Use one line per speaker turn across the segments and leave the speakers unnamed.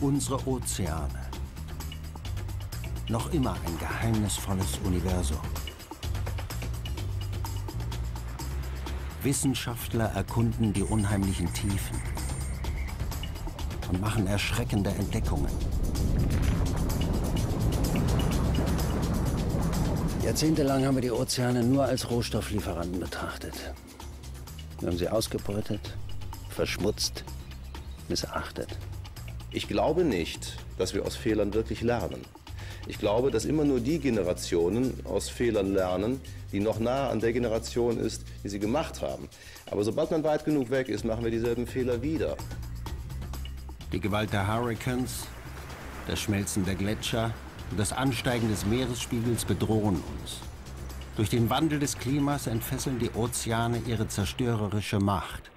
Unsere Ozeane. Noch immer ein geheimnisvolles Universum. Wissenschaftler erkunden die unheimlichen Tiefen und machen erschreckende Entdeckungen. Jahrzehntelang haben wir die Ozeane nur als Rohstofflieferanten betrachtet. Wir haben sie ausgebeutet, verschmutzt, missachtet.
Ich glaube nicht, dass wir aus Fehlern wirklich lernen. Ich glaube, dass immer nur die Generationen aus Fehlern lernen, die noch nah an der Generation ist, die sie gemacht haben. Aber sobald man weit genug weg ist, machen wir dieselben Fehler wieder.
Die Gewalt der Hurricanes, das Schmelzen der Gletscher und das Ansteigen des Meeresspiegels bedrohen uns. Durch den Wandel des Klimas entfesseln die Ozeane ihre zerstörerische Macht.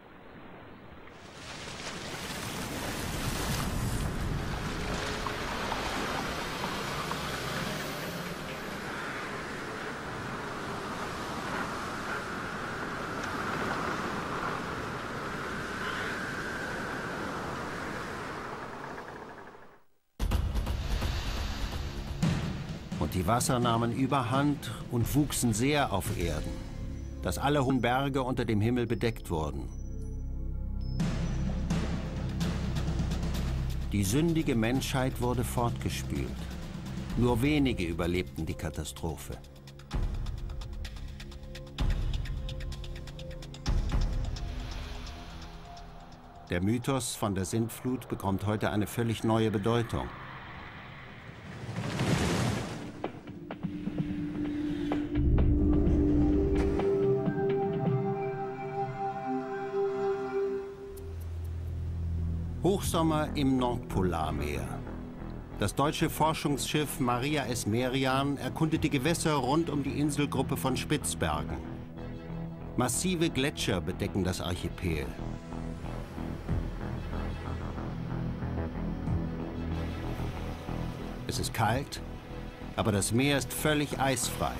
Die Wasser nahmen überhand und wuchsen sehr auf Erden, dass alle hohen Berge unter dem Himmel bedeckt wurden. Die sündige Menschheit wurde fortgespült. Nur wenige überlebten die Katastrophe. Der Mythos von der Sintflut bekommt heute eine völlig neue Bedeutung. Hochsommer im Nordpolarmeer. Das deutsche Forschungsschiff Maria S. Merian erkundet die Gewässer rund um die Inselgruppe von Spitzbergen. Massive Gletscher bedecken das Archipel. Es ist kalt, aber das Meer ist völlig eisfrei.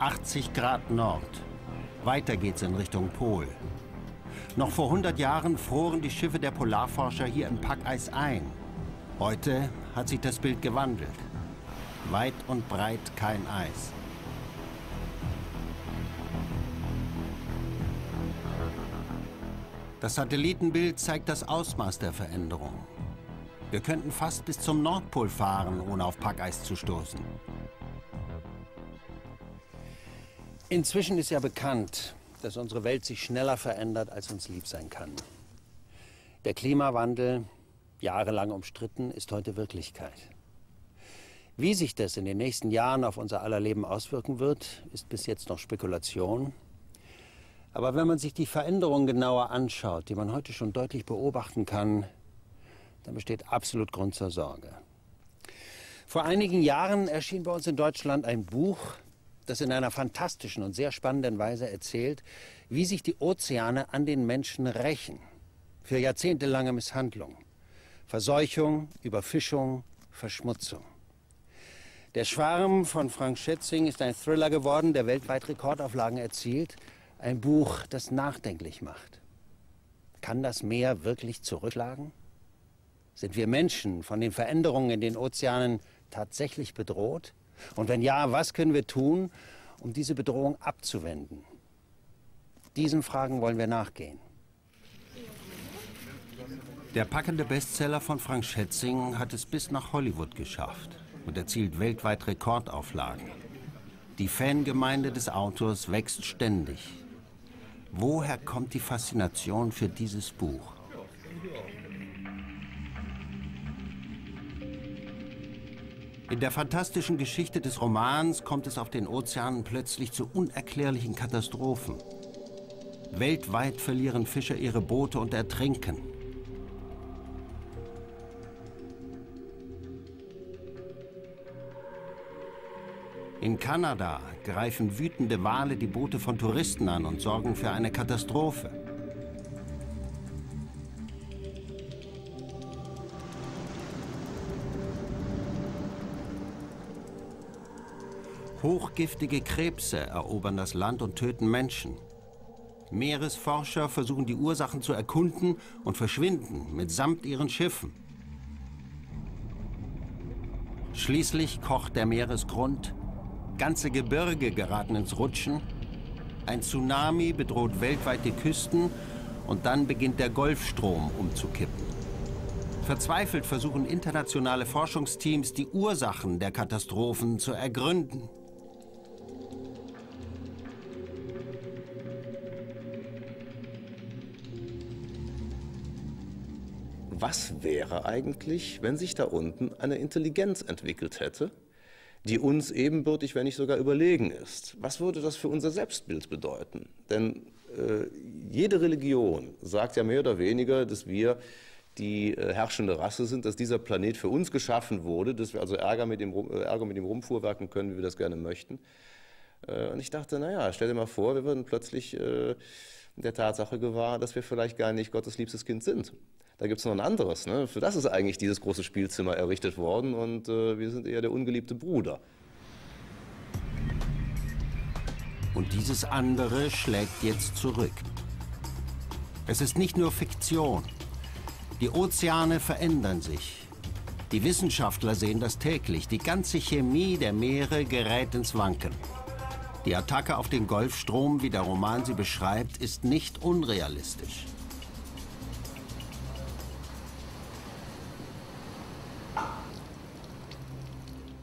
80 Grad Nord. Weiter geht's in Richtung Pol. Noch vor 100 Jahren froren die Schiffe der Polarforscher hier im Packeis ein. Heute hat sich das Bild gewandelt. Weit und breit kein Eis. Das Satellitenbild zeigt das Ausmaß der Veränderung. Wir könnten fast bis zum Nordpol fahren, ohne auf Packeis zu stoßen. Inzwischen ist ja bekannt, dass unsere Welt sich schneller verändert, als uns lieb sein kann. Der Klimawandel, jahrelang umstritten, ist heute Wirklichkeit. Wie sich das in den nächsten Jahren auf unser aller Leben auswirken wird, ist bis jetzt noch Spekulation. Aber wenn man sich die Veränderungen genauer anschaut, die man heute schon deutlich beobachten kann, dann besteht absolut Grund zur Sorge. Vor einigen Jahren erschien bei uns in Deutschland ein Buch, das in einer fantastischen und sehr spannenden Weise erzählt, wie sich die Ozeane an den Menschen rächen. Für jahrzehntelange Misshandlung. Verseuchung, Überfischung, Verschmutzung. Der Schwarm von Frank Schätzing ist ein Thriller geworden, der weltweit Rekordauflagen erzielt. Ein Buch, das nachdenklich macht. Kann das Meer wirklich zurückschlagen? Sind wir Menschen von den Veränderungen in den Ozeanen tatsächlich bedroht? Und wenn ja, was können wir tun, um diese Bedrohung abzuwenden? Diesen Fragen wollen wir nachgehen. Der packende Bestseller von Frank Schätzing hat es bis nach Hollywood geschafft und erzielt weltweit Rekordauflagen. Die Fangemeinde des Autors wächst ständig. Woher kommt die Faszination für dieses Buch? In der fantastischen Geschichte des Romans kommt es auf den Ozeanen plötzlich zu unerklärlichen Katastrophen. Weltweit verlieren Fischer ihre Boote und ertrinken. In Kanada greifen wütende Wale die Boote von Touristen an und sorgen für eine Katastrophe. Hochgiftige Krebse erobern das Land und töten Menschen. Meeresforscher versuchen die Ursachen zu erkunden und verschwinden mitsamt ihren Schiffen. Schließlich kocht der Meeresgrund, ganze Gebirge geraten ins Rutschen, ein Tsunami bedroht weltweit die Küsten und dann beginnt der Golfstrom umzukippen. Verzweifelt versuchen internationale Forschungsteams, die Ursachen der Katastrophen zu ergründen.
Was wäre eigentlich, wenn sich da unten eine Intelligenz entwickelt hätte, die uns ebenbürtig, wenn nicht sogar überlegen ist? Was würde das für unser Selbstbild bedeuten? Denn äh, jede Religion sagt ja mehr oder weniger, dass wir die äh, herrschende Rasse sind, dass dieser Planet für uns geschaffen wurde, dass wir also Ärger mit dem, äh, Ärger mit dem rumfuhrwerken können, wie wir das gerne möchten. Äh, und ich dachte, naja, stell dir mal vor, wir würden plötzlich der Tatsache gewahr, dass wir vielleicht gar nicht Gottes liebstes Kind sind. Da gibt es noch ein anderes. Ne? Für das ist eigentlich dieses große Spielzimmer errichtet worden und äh, wir sind eher der ungeliebte Bruder.
Und dieses andere schlägt jetzt zurück. Es ist nicht nur Fiktion. Die Ozeane verändern sich. Die Wissenschaftler sehen das täglich. Die ganze Chemie der Meere gerät ins Wanken. Die Attacke auf den Golfstrom, wie der Roman sie beschreibt, ist nicht unrealistisch.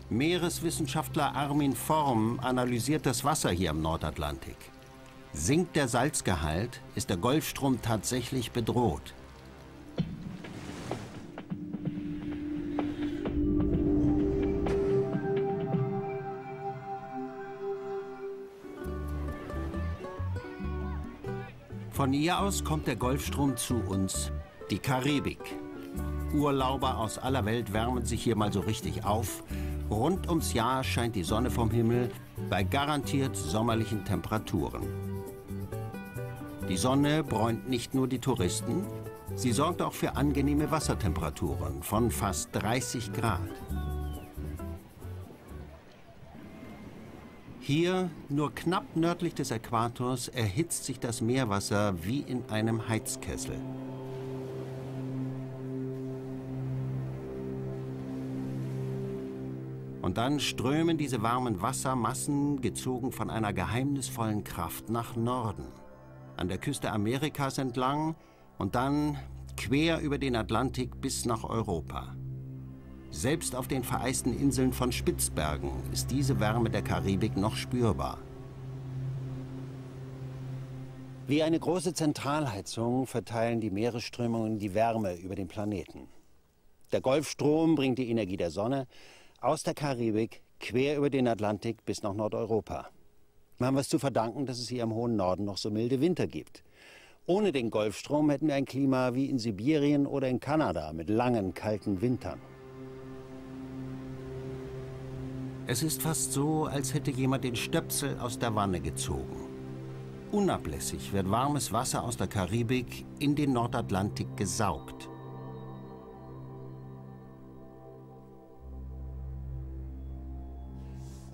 Meereswissenschaftler Armin Form analysiert das Wasser hier im Nordatlantik. Sinkt der Salzgehalt, ist der Golfstrom tatsächlich bedroht. Von ihr aus kommt der Golfstrom zu uns, die Karibik. Urlauber aus aller Welt wärmen sich hier mal so richtig auf. Rund ums Jahr scheint die Sonne vom Himmel bei garantiert sommerlichen Temperaturen. Die Sonne bräunt nicht nur die Touristen, sie sorgt auch für angenehme Wassertemperaturen von fast 30 Grad. Hier, nur knapp nördlich des Äquators, erhitzt sich das Meerwasser wie in einem Heizkessel. Und dann strömen diese warmen Wassermassen, gezogen von einer geheimnisvollen Kraft, nach Norden, an der Küste Amerikas entlang und dann quer über den Atlantik bis nach Europa. Selbst auf den vereisten Inseln von Spitzbergen ist diese Wärme der Karibik noch spürbar. Wie eine große Zentralheizung verteilen die Meeresströmungen die Wärme über den Planeten. Der Golfstrom bringt die Energie der Sonne aus der Karibik quer über den Atlantik bis nach Nordeuropa. Wir haben es zu verdanken, dass es hier im hohen Norden noch so milde Winter gibt. Ohne den Golfstrom hätten wir ein Klima wie in Sibirien oder in Kanada mit langen, kalten Wintern. Es ist fast so, als hätte jemand den Stöpsel aus der Wanne gezogen. Unablässig wird warmes Wasser aus der Karibik in den Nordatlantik gesaugt.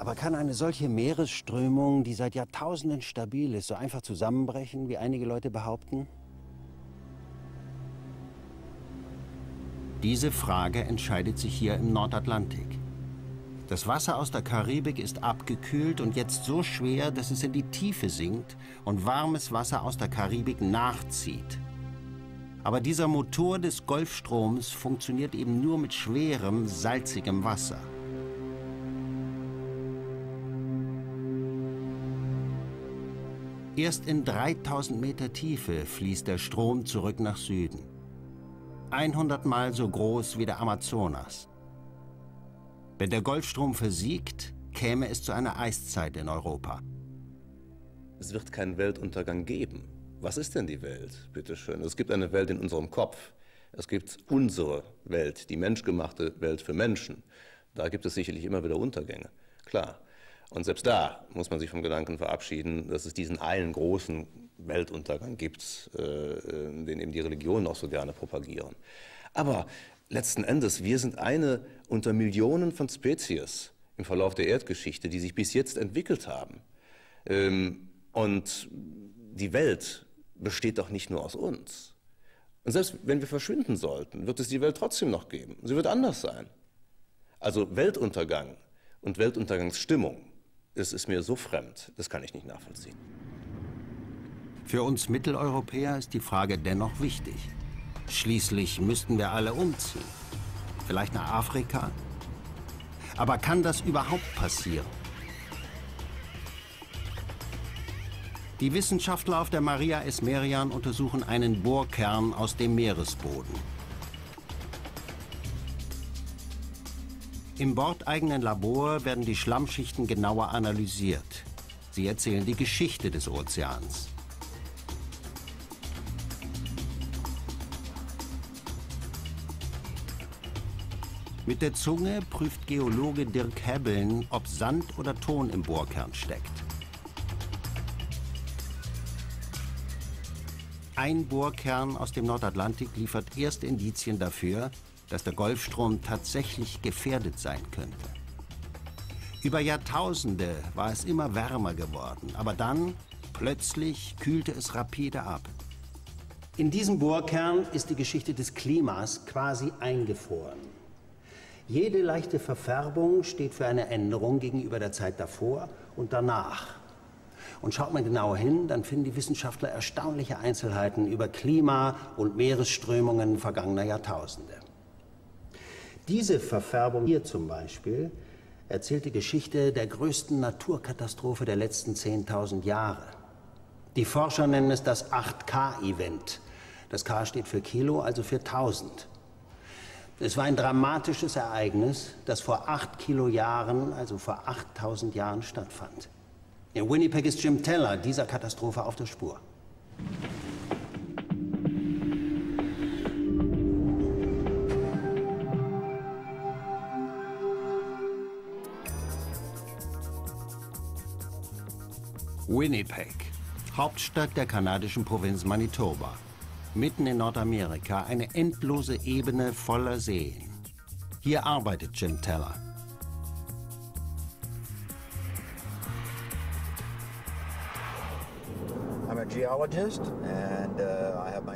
Aber kann eine solche Meeresströmung, die seit Jahrtausenden stabil ist, so einfach zusammenbrechen, wie einige Leute behaupten? Diese Frage entscheidet sich hier im Nordatlantik. Das Wasser aus der Karibik ist abgekühlt und jetzt so schwer, dass es in die Tiefe sinkt und warmes Wasser aus der Karibik nachzieht. Aber dieser Motor des Golfstroms funktioniert eben nur mit schwerem, salzigem Wasser. Erst in 3000 Meter Tiefe fließt der Strom zurück nach Süden. 100 Mal so groß wie der Amazonas. Wenn der Golfstrom versiegt, käme es zu einer Eiszeit in Europa.
Es wird keinen Weltuntergang geben. Was ist denn die Welt? Bitte schön. Es gibt eine Welt in unserem Kopf. Es gibt unsere Welt, die menschgemachte Welt für Menschen. Da gibt es sicherlich immer wieder Untergänge. Klar. Und selbst da muss man sich vom Gedanken verabschieden, dass es diesen einen großen Weltuntergang gibt, äh, äh den eben die Religionen auch so gerne propagieren. Aber letzten Endes, wir sind eine unter Millionen von Spezies im Verlauf der Erdgeschichte, die sich bis jetzt entwickelt haben. Ähm, und die Welt besteht doch nicht nur aus uns. Und selbst wenn wir verschwinden sollten, wird es die Welt trotzdem noch geben. Sie wird anders sein. Also Weltuntergang und Weltuntergangsstimmung, das ist mir so fremd, das kann ich nicht nachvollziehen.
Für uns Mitteleuropäer ist die Frage dennoch wichtig. Schließlich müssten wir alle umziehen. Vielleicht nach Afrika? Aber kann das überhaupt passieren? Die Wissenschaftler auf der Maria Esmerian untersuchen einen Bohrkern aus dem Meeresboden. Im bordeigenen Labor werden die Schlammschichten genauer analysiert. Sie erzählen die Geschichte des Ozeans. Mit der Zunge prüft Geologe Dirk Hebbeln, ob Sand oder Ton im Bohrkern steckt. Ein Bohrkern aus dem Nordatlantik liefert erste Indizien dafür, dass der Golfstrom tatsächlich gefährdet sein könnte. Über Jahrtausende war es immer wärmer geworden, aber dann, plötzlich, kühlte es rapide ab. In diesem Bohrkern ist die Geschichte des Klimas quasi eingefroren. Jede leichte Verfärbung steht für eine Änderung gegenüber der Zeit davor und danach. Und schaut man genauer hin, dann finden die Wissenschaftler erstaunliche Einzelheiten über Klima und Meeresströmungen vergangener Jahrtausende. Diese Verfärbung hier zum Beispiel erzählt die Geschichte der größten Naturkatastrophe der letzten 10.000 Jahre. Die Forscher nennen es das 8K-Event. Das K steht für Kilo, also für 1000. Es war ein dramatisches Ereignis, das vor acht Kilo Jahren, also vor 8000 Jahren stattfand. In Winnipeg ist Jim Teller dieser Katastrophe auf der Spur. Winnipeg, Hauptstadt der kanadischen Provinz Manitoba. Mitten in Nordamerika eine endlose Ebene voller Seen. Hier arbeitet Jim Teller.
Uh,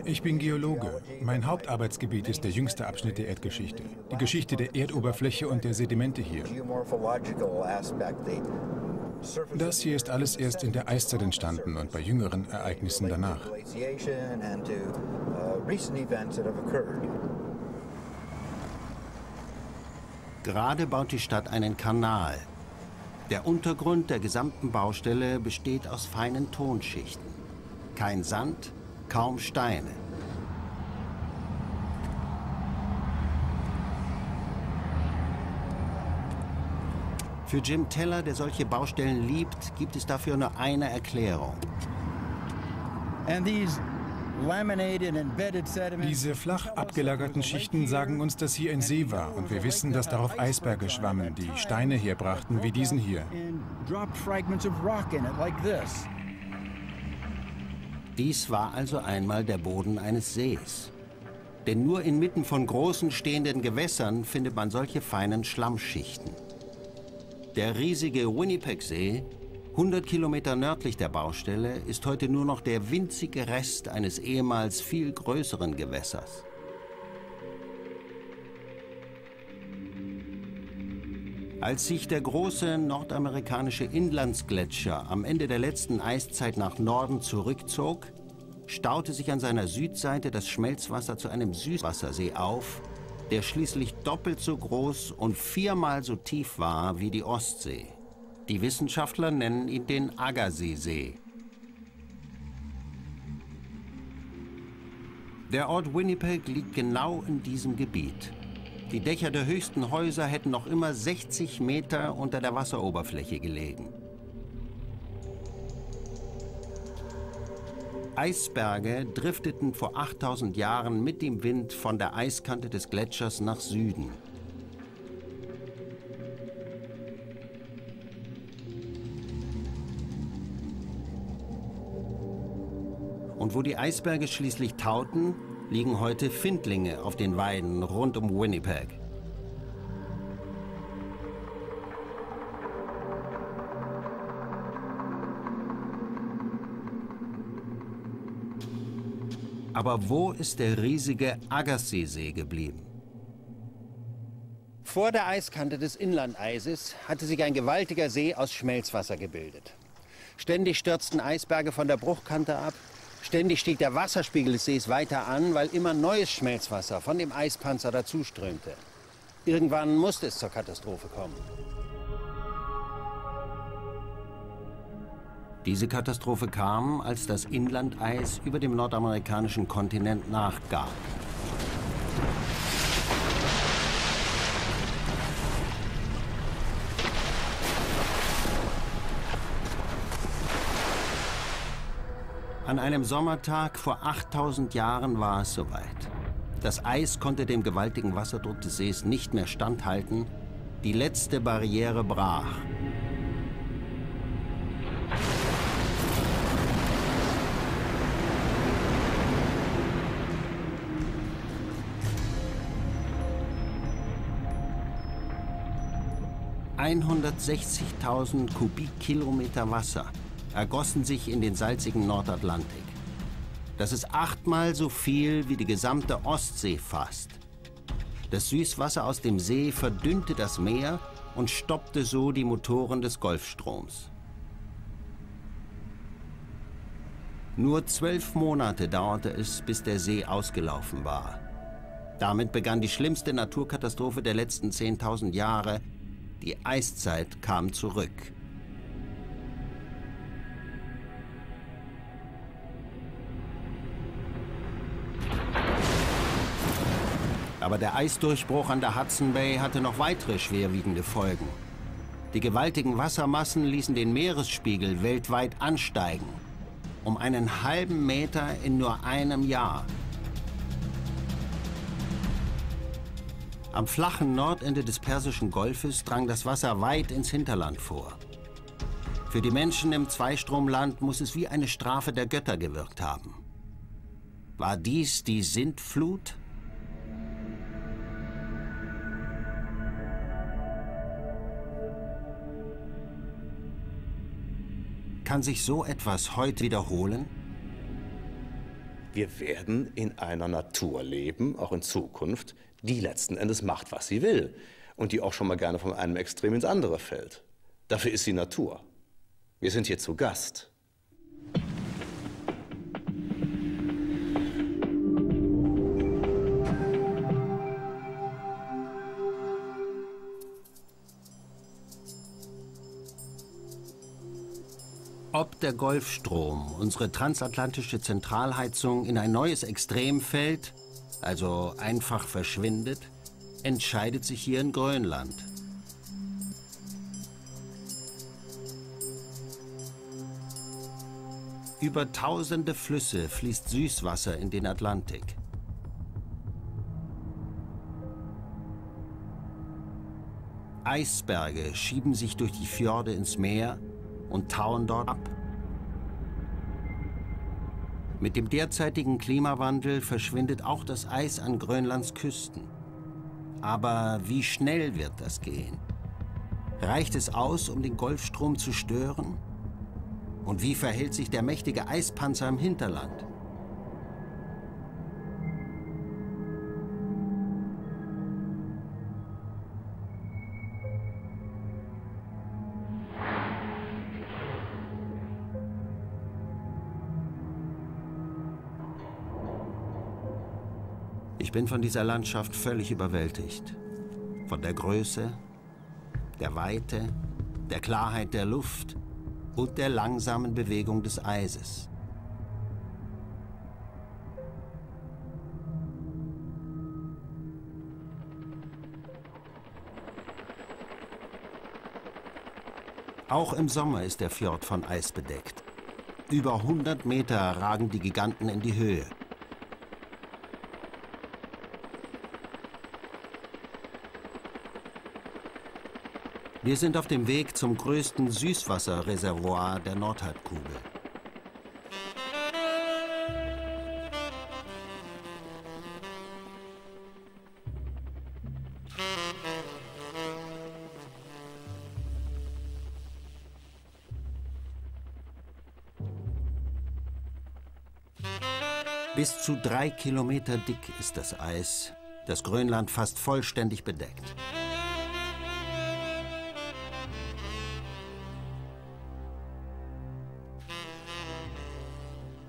ich bin Geologe. Mein Hauptarbeitsgebiet ist der jüngste Abschnitt der Erdgeschichte. Die Geschichte der Erdoberfläche und der Sedimente hier. Das hier ist alles erst in der Eiszeit entstanden und bei jüngeren Ereignissen danach.
Gerade baut die Stadt einen Kanal. Der Untergrund der gesamten Baustelle besteht aus feinen Tonschichten. Kein Sand, kaum Steine. Für Jim Teller, der solche Baustellen liebt, gibt es dafür nur eine Erklärung.
Diese flach abgelagerten Schichten sagen uns, dass hier ein See war und wir wissen, dass darauf Eisberge schwammen, die Steine herbrachten, wie diesen hier.
Dies war also einmal der Boden eines Sees. Denn nur inmitten von großen stehenden Gewässern findet man solche feinen Schlammschichten. Der riesige Winnipeg-See, 100 Kilometer nördlich der Baustelle, ist heute nur noch der winzige Rest eines ehemals viel größeren Gewässers. Als sich der große nordamerikanische Inlandsgletscher am Ende der letzten Eiszeit nach Norden zurückzog, staute sich an seiner Südseite das Schmelzwasser zu einem Süßwassersee auf, der schließlich doppelt so groß und viermal so tief war wie die Ostsee. Die Wissenschaftler nennen ihn den Agassiz-See. Der Ort Winnipeg liegt genau in diesem Gebiet. Die Dächer der höchsten Häuser hätten noch immer 60 Meter unter der Wasseroberfläche gelegen. Eisberge drifteten vor 8000 Jahren mit dem Wind von der Eiskante des Gletschers nach Süden. Und wo die Eisberge schließlich tauten, liegen heute Findlinge auf den Weiden rund um Winnipeg. Aber wo ist der riesige Agassiz-See geblieben? Vor der Eiskante des Inlandeises hatte sich ein gewaltiger See aus Schmelzwasser gebildet. Ständig stürzten Eisberge von der Bruchkante ab, ständig stieg der Wasserspiegel des Sees weiter an, weil immer neues Schmelzwasser von dem Eispanzer dazuströmte. Irgendwann musste es zur Katastrophe kommen. Diese Katastrophe kam, als das Inlandeis über dem nordamerikanischen Kontinent nachgab. An einem Sommertag vor 8000 Jahren war es soweit. Das Eis konnte dem gewaltigen Wasserdruck des Sees nicht mehr standhalten. Die letzte Barriere brach. ...160.000 Kubikkilometer Wasser ergossen sich in den salzigen Nordatlantik. Das ist achtmal so viel wie die gesamte Ostsee fast. Das Süßwasser aus dem See verdünnte das Meer und stoppte so die Motoren des Golfstroms. Nur zwölf Monate dauerte es, bis der See ausgelaufen war. Damit begann die schlimmste Naturkatastrophe der letzten 10.000 Jahre. Die Eiszeit kam zurück. Aber der Eisdurchbruch an der Hudson Bay hatte noch weitere schwerwiegende Folgen. Die gewaltigen Wassermassen ließen den Meeresspiegel weltweit ansteigen. Um einen halben Meter in nur einem Jahr. Am flachen Nordende des Persischen Golfes drang das Wasser weit ins Hinterland vor. Für die Menschen im Zweistromland muss es wie eine Strafe der Götter gewirkt haben. War dies die Sintflut? Kann sich so etwas heute wiederholen?
Wir werden in einer Natur leben, auch in Zukunft, die letzten Endes macht, was sie will. Und die auch schon mal gerne von einem Extrem ins andere fällt. Dafür ist sie Natur. Wir sind hier zu Gast.
Ob der Golfstrom, unsere transatlantische Zentralheizung, in ein neues Extrem fällt, also einfach verschwindet, entscheidet sich hier in Grönland. Über tausende Flüsse fließt Süßwasser in den Atlantik. Eisberge schieben sich durch die Fjorde ins Meer und tauen dort ab. Mit dem derzeitigen Klimawandel verschwindet auch das Eis an Grönlands Küsten. Aber wie schnell wird das gehen? Reicht es aus, um den Golfstrom zu stören? Und wie verhält sich der mächtige Eispanzer im Hinterland? Bin von dieser Landschaft völlig überwältigt. Von der Größe, der Weite, der Klarheit der Luft und der langsamen Bewegung des Eises. Auch im Sommer ist der Fjord von Eis bedeckt. Über 100 Meter ragen die Giganten in die Höhe. Wir sind auf dem Weg zum größten Süßwasserreservoir der Nordhalbkugel. Bis zu drei Kilometer dick ist das Eis, das Grönland fast vollständig bedeckt.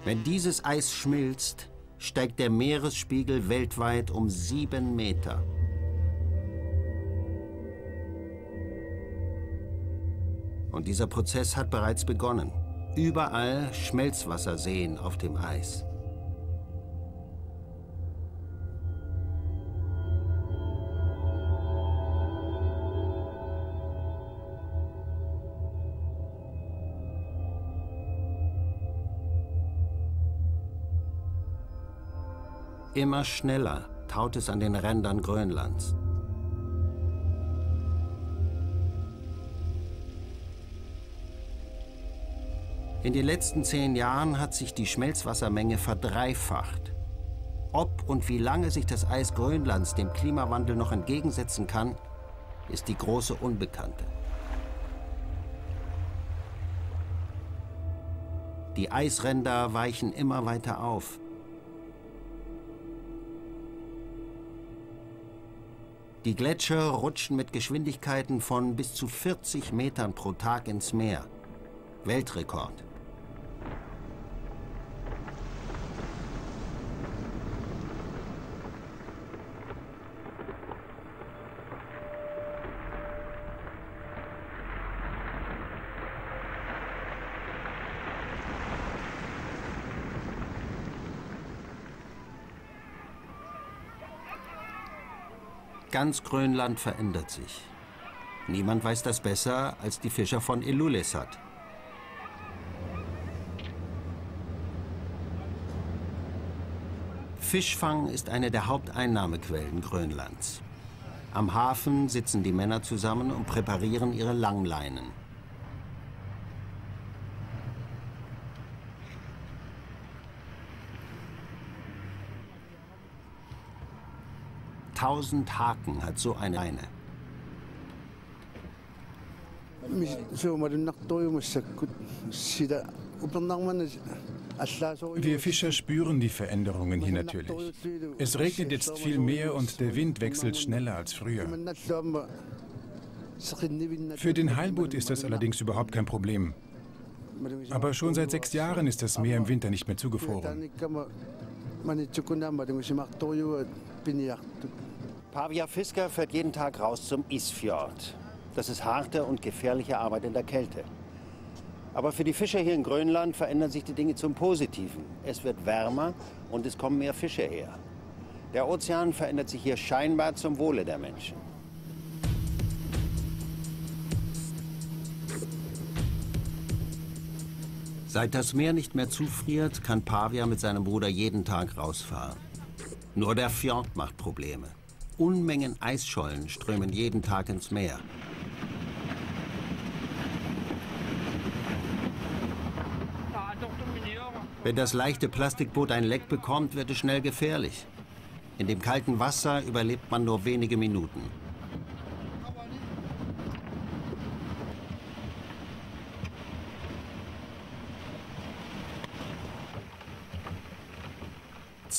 Wenn dieses Eis schmilzt, steigt der Meeresspiegel weltweit um sieben Meter. Und dieser Prozess hat bereits begonnen. Überall Schmelzwasserseen auf dem Eis. Immer schneller taut es an den Rändern Grönlands. In den letzten zehn Jahren hat sich die Schmelzwassermenge verdreifacht. Ob und wie lange sich das Eis Grönlands dem Klimawandel noch entgegensetzen kann, ist die große Unbekannte. Die Eisränder weichen immer weiter auf. Die Gletscher rutschen mit Geschwindigkeiten von bis zu 40 Metern pro Tag ins Meer. Weltrekord. Ganz Grönland verändert sich. Niemand weiß das besser als die Fischer von Ilulissat. Fischfang ist eine der Haupteinnahmequellen Grönlands. Am Hafen sitzen die Männer zusammen und präparieren ihre Langleinen. Tausend Haken hat so eine Leine.
Wir Fischer spüren die Veränderungen hier natürlich. Es regnet jetzt viel mehr und der Wind wechselt schneller als früher. Für den Heilbutt ist das allerdings überhaupt kein Problem. Aber schon seit sechs Jahren ist das Meer im Winter nicht mehr zugefroren.
Pavia Fisker fährt jeden Tag raus zum Isfjord. Das ist harte und gefährliche Arbeit in der Kälte. Aber für die Fischer hier in Grönland verändern sich die Dinge zum Positiven. Es wird wärmer und es kommen mehr Fische her. Der Ozean verändert sich hier scheinbar zum Wohle der Menschen. Seit das Meer nicht mehr zufriert, kann Pavia mit seinem Bruder jeden Tag rausfahren. Nur der Fjord macht Probleme. Unmengen Eisschollen strömen jeden Tag ins Meer. Wenn das leichte Plastikboot ein Leck bekommt, wird es schnell gefährlich. In dem kalten Wasser überlebt man nur wenige Minuten.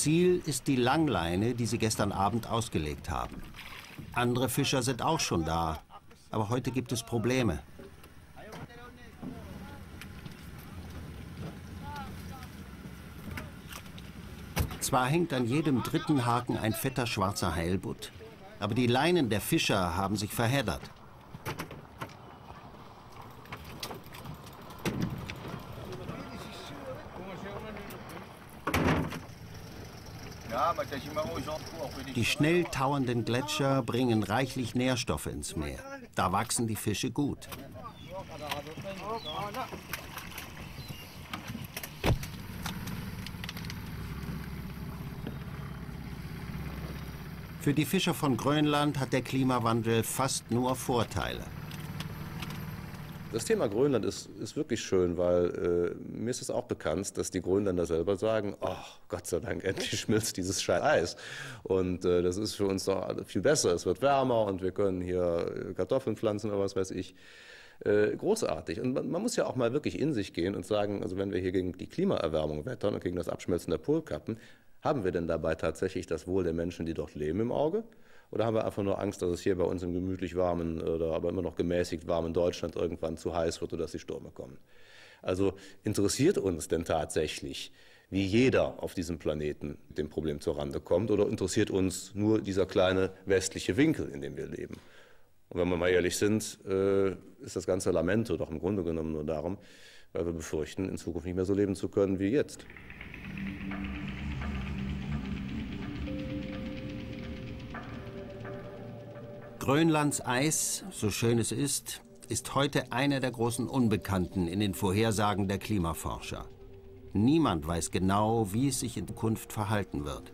Ziel ist die Langleine, die sie gestern Abend ausgelegt haben. Andere Fischer sind auch schon da, aber heute gibt es Probleme. Zwar hängt an jedem dritten Haken ein fetter schwarzer Heilbutt, aber die Leinen der Fischer haben sich verheddert. Die schnell tauernden Gletscher bringen reichlich Nährstoffe ins Meer. Da wachsen die Fische gut. Für die Fischer von Grönland hat der Klimawandel fast nur Vorteile.
Das Thema Grönland ist, ist wirklich schön, weil äh, mir ist es auch bekannt, dass die Grönländer selber sagen, oh, Gott sei Dank, endlich schmilzt dieses scheiß Eis. Und äh, das ist für uns doch viel besser. Es wird wärmer und wir können hier Kartoffeln pflanzen oder was weiß ich. äh, großartig. Und man, man, muss ja auch mal wirklich in sich gehen und sagen, also wenn wir hier gegen die Klimaerwärmung wettern und gegen das Abschmelzen der Polkappen, haben wir denn dabei tatsächlich das Wohl der Menschen, die dort leben, im Auge? Oder haben wir einfach nur Angst, dass es hier bei uns im gemütlich warmen oder aber immer noch gemäßigt warmen Deutschland irgendwann zu heiß wird oder dass die Stürme kommen? Also interessiert uns denn tatsächlich, wie jeder auf diesem Planeten dem Problem zur Rande kommt oder interessiert uns nur dieser kleine westliche Winkel, in dem wir leben? Und wenn wir mal ehrlich sind, äh, ist das ganze Lamento doch im Grunde genommen nur darum, weil wir befürchten, in Zukunft nicht mehr so leben zu können wie jetzt.
Grönlands Eis, so schön es ist, ist heute einer der großen Unbekannten in den Vorhersagen der Klimaforscher. Niemand weiß genau, wie es sich in Zukunft verhalten wird.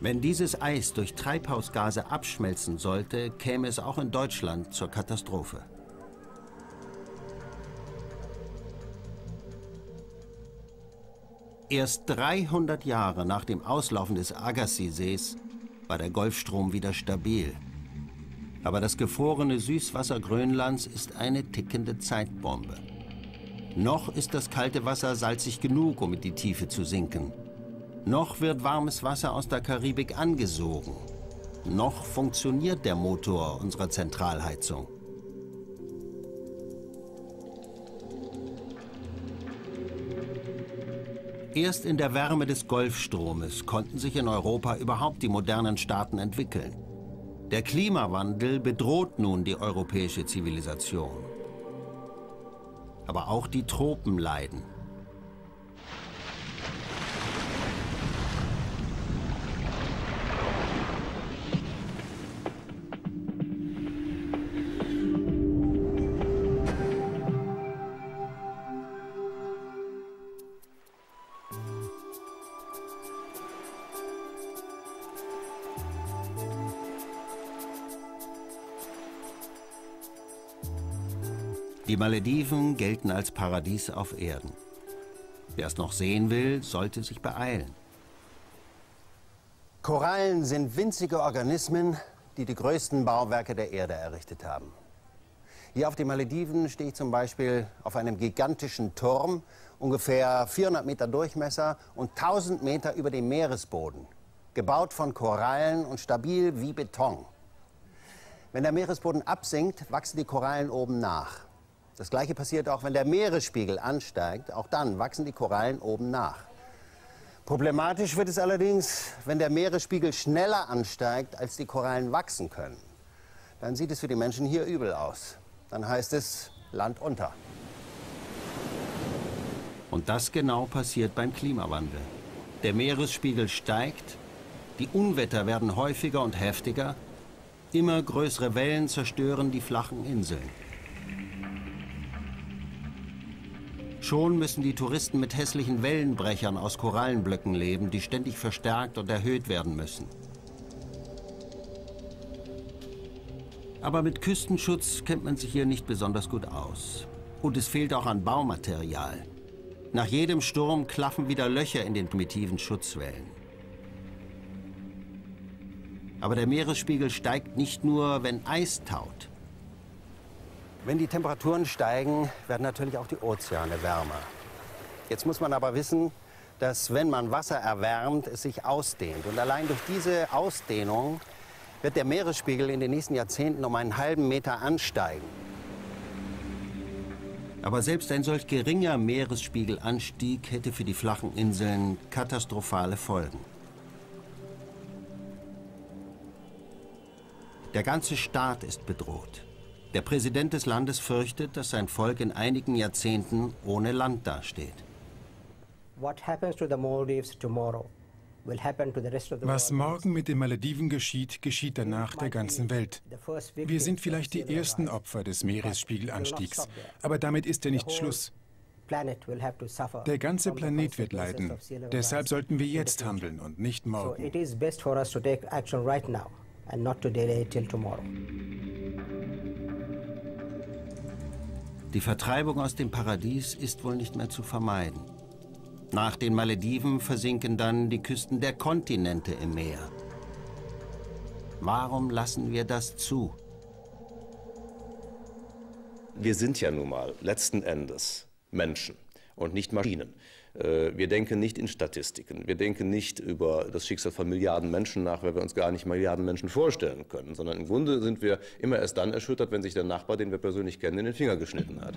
Wenn dieses Eis durch Treibhausgase abschmelzen sollte, käme es auch in Deutschland zur Katastrophe. Erst 300 Jahre nach dem Auslaufen des Agassizsees war der Golfstrom wieder stabil. Aber das gefrorene Süßwasser Grönlands ist eine tickende Zeitbombe. Noch ist das kalte Wasser salzig genug, um in die Tiefe zu sinken. Noch wird warmes Wasser aus der Karibik angesogen. Noch funktioniert der Motor unserer Zentralheizung. Erst in der Wärme des Golfstromes konnten sich in Europa überhaupt die modernen Staaten entwickeln. Der Klimawandel bedroht nun die europäische Zivilisation. Aber auch die Tropen leiden. Die Malediven gelten als Paradies auf Erden. Wer es noch sehen will, sollte sich beeilen. Korallen sind winzige Organismen, die die größten Bauwerke der Erde errichtet haben. Hier auf den Malediven stehe ich zum Beispiel auf einem gigantischen Turm, ungefähr 400 Meter Durchmesser und 1000 Meter über dem Meeresboden. Gebaut von Korallen und stabil wie Beton. Wenn der Meeresboden absinkt, wachsen die Korallen oben nach. Das gleiche passiert auch, wenn der Meeresspiegel ansteigt. Auch dann wachsen die Korallen oben nach. Problematisch wird es allerdings, wenn der Meeresspiegel schneller ansteigt, als die Korallen wachsen können. Dann sieht es für die Menschen hier übel aus. Dann heißt es Land unter. Und das genau passiert beim Klimawandel. Der Meeresspiegel steigt, die Unwetter werden häufiger und heftiger, immer größere Wellen zerstören die flachen Inseln. Schon müssen die Touristen mit hässlichen Wellenbrechern aus Korallenblöcken leben, die ständig verstärkt und erhöht werden müssen. Aber mit Küstenschutz kennt man sich hier nicht besonders gut aus. Und es fehlt auch an Baumaterial. Nach jedem Sturm klaffen wieder Löcher in den primitiven Schutzwellen. Aber der Meeresspiegel steigt nicht nur, wenn Eis taut. Wenn die Temperaturen steigen, werden natürlich auch die Ozeane wärmer. Jetzt muss man aber wissen, dass wenn man Wasser erwärmt, es sich ausdehnt. Und allein durch diese Ausdehnung wird der Meeresspiegel in den nächsten Jahrzehnten um einen halben Meter ansteigen. Aber selbst ein solch geringer Meeresspiegelanstieg hätte für die flachen Inseln katastrophale Folgen. Der ganze Staat ist bedroht. Der Präsident des Landes fürchtet, dass sein Volk in einigen Jahrzehnten ohne Land dasteht.
Was morgen mit den Malediven geschieht, geschieht danach der ganzen Welt. Wir sind vielleicht die ersten Opfer des Meeresspiegelanstiegs, aber damit ist ja nicht Schluss. Der ganze Planet wird leiden. Deshalb sollten wir jetzt handeln und nicht morgen.
Die Vertreibung aus dem Paradies ist wohl nicht mehr zu vermeiden. Nach den Malediven versinken dann die Küsten der Kontinente im Meer. Warum lassen wir das zu?
Wir sind ja nun mal letzten Endes Menschen und nicht Maschinen. Äh, wir denken nicht in Statistiken. Wir denken nicht über das Schicksal von Milliarden Menschen nach, weil wir uns gar nicht Milliarden Menschen vorstellen können, sondern im Grunde sind wir immer erst dann erschüttert, wenn sich der Nachbar, den wir persönlich kennen, in den Finger geschnitten hat.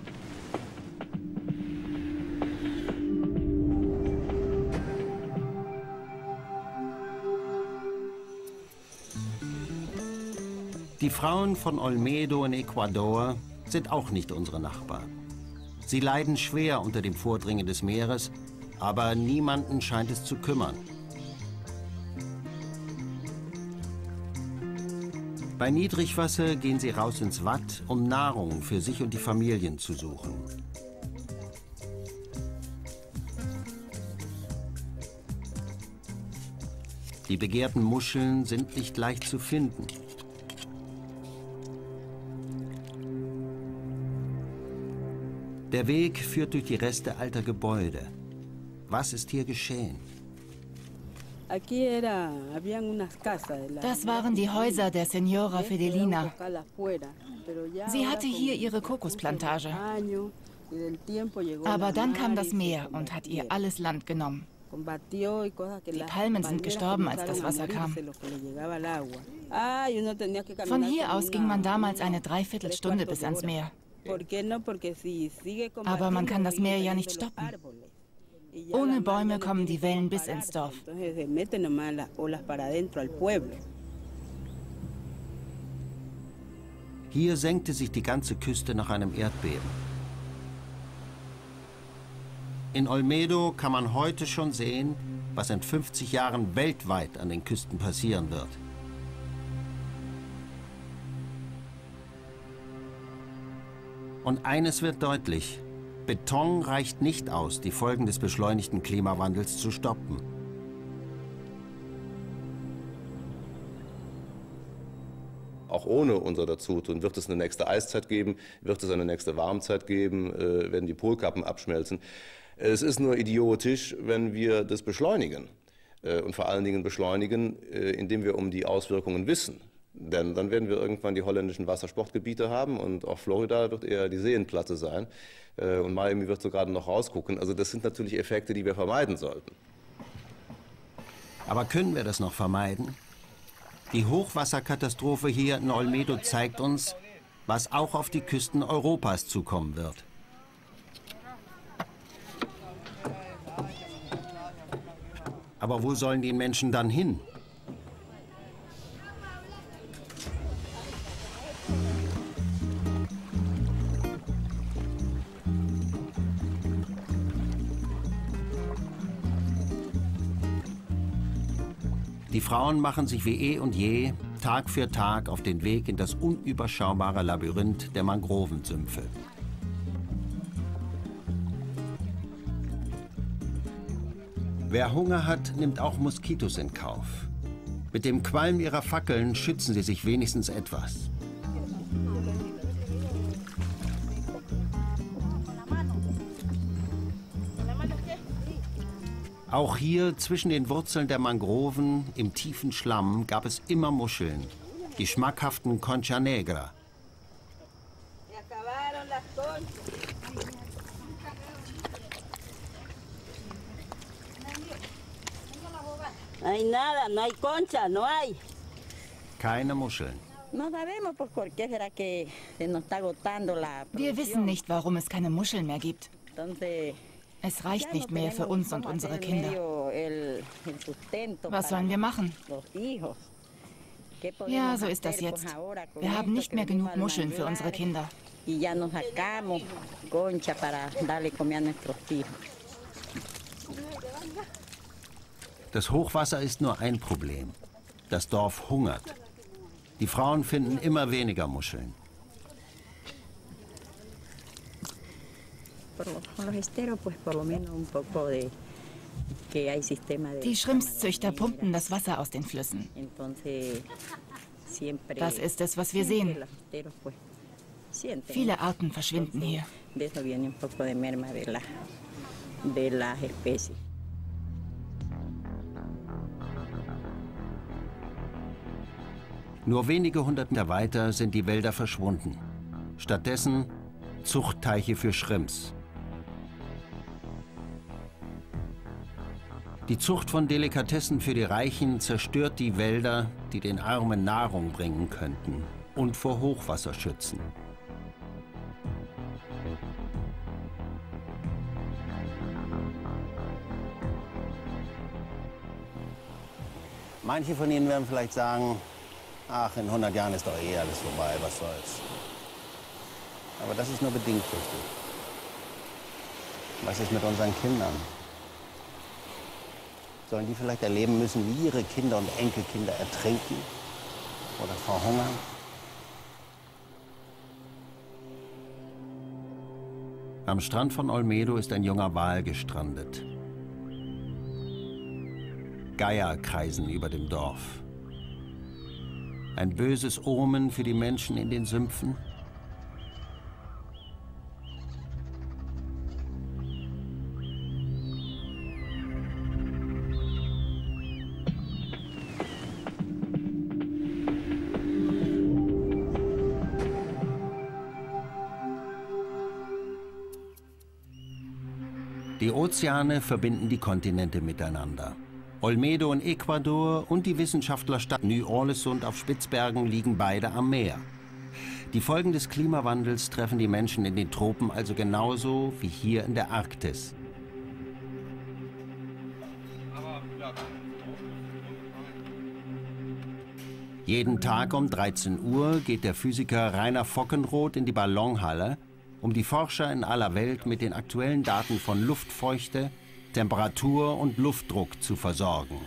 Die Frauen von Olmedo in Ecuador sind auch nicht unsere Nachbarn. Sie leiden schwer unter dem Vordringen des Meeres, aber niemanden scheint es zu kümmern. Bei Niedrigwasser gehen sie raus ins Watt, um Nahrung für sich und die Familien zu suchen. Die begehrten Muscheln sind nicht leicht zu finden. Der Weg führt durch die Reste alter Gebäude. Was ist hier geschehen?
Das waren die Häuser der Senora Fidelina. Sie hatte hier ihre Kokosplantage. Aber dann kam das Meer und hat ihr alles Land genommen. Die Palmen sind gestorben, als das Wasser kam. Von hier aus ging man damals eine Dreiviertelstunde bis ans Meer. Aber man kann das Meer ja nicht stoppen. Ohne Bäume kommen die Wellen bis ins Dorf.
Hier senkte sich die ganze Küste nach einem Erdbeben. In Olmedo kann man heute schon sehen, was in 50 Jahren weltweit an den Küsten passieren wird. Und eines wird deutlich. Beton reicht nicht aus, die Folgen des beschleunigten Klimawandels zu stoppen.
Auch ohne unser Dazutun wird es eine nächste Eiszeit geben, wird es eine nächste Warmzeit geben, äh, werden die Polkappen abschmelzen. Es ist nur idiotisch, wenn wir das beschleunigen. Äh, und vor allen Dingen beschleunigen, äh, indem wir um die Auswirkungen wissen. Denn dann werden wir irgendwann die holländischen Wassersportgebiete haben und auch Florida wird eher die Seenplatte sein. Äh, und Miami wird so gerade noch rausgucken. Also das sind natürlich Effekte, die wir vermeiden sollten.
Aber können wir das noch vermeiden? Die Hochwasserkatastrophe hier in Olmedo zeigt uns, was auch auf die Küsten Europas zukommen wird. Aber wo sollen die Menschen dann hin? Die Frauen machen sich wie eh und je Tag für Tag auf den Weg in das unüberschaubare Labyrinth der Mangrovensümpfe. Wer Hunger hat, nimmt auch Moskitos in Kauf. Mit dem Qualm ihrer Fackeln schützen sie sich wenigstens etwas. Auch hier zwischen den Wurzeln der Mangroven im tiefen Schlamm gab es immer Muscheln, die schmackhaften Concha Negra. Keine Muscheln.
Wir wissen nicht, warum es keine Muscheln mehr gibt. Es reicht nicht mehr für uns und unsere Kinder. Was sollen wir machen? Ja, so ist das jetzt. Wir haben nicht mehr genug Muscheln für unsere Kinder.
Das Hochwasser ist nur ein Problem. Das Dorf hungert. Die Frauen finden immer weniger Muscheln.
Die Schrimpszüchter pumpen das Wasser aus den Flüssen. Das ist es, was wir sehen. Viele Arten verschwinden hier.
Nur wenige hundert Meter weiter sind die Wälder verschwunden. Stattdessen Zuchtteiche für Schrimps. Die Zucht von Delikatessen für die Reichen zerstört die Wälder, die den Armen Nahrung bringen könnten und vor Hochwasser schützen. Manche von Ihnen werden vielleicht sagen, ach, in 100 Jahren ist doch eh alles vorbei, was soll's. Aber das ist nur bedingt richtig. Was ist mit unseren Kindern? Sollen die vielleicht erleben müssen, wie ihre Kinder und Enkelkinder ertrinken oder verhungern? Am Strand von Olmedo ist ein junger Wal gestrandet. Geier kreisen über dem Dorf. Ein böses Omen für die Menschen in den Sümpfen? Ozeane verbinden die Kontinente miteinander. Olmedo in Ecuador und die Wissenschaftlerstadt Ny-Orlesund auf Spitzbergen liegen beide am Meer. Die Folgen des Klimawandels treffen die Menschen in den Tropen also genauso wie hier in der Arktis. Jeden Tag um 13 Uhr geht der Physiker Rainer Fockenroth in die Ballonhalle, um die Forscher in aller Welt mit den aktuellen Daten von Luftfeuchte, Temperatur und Luftdruck zu versorgen.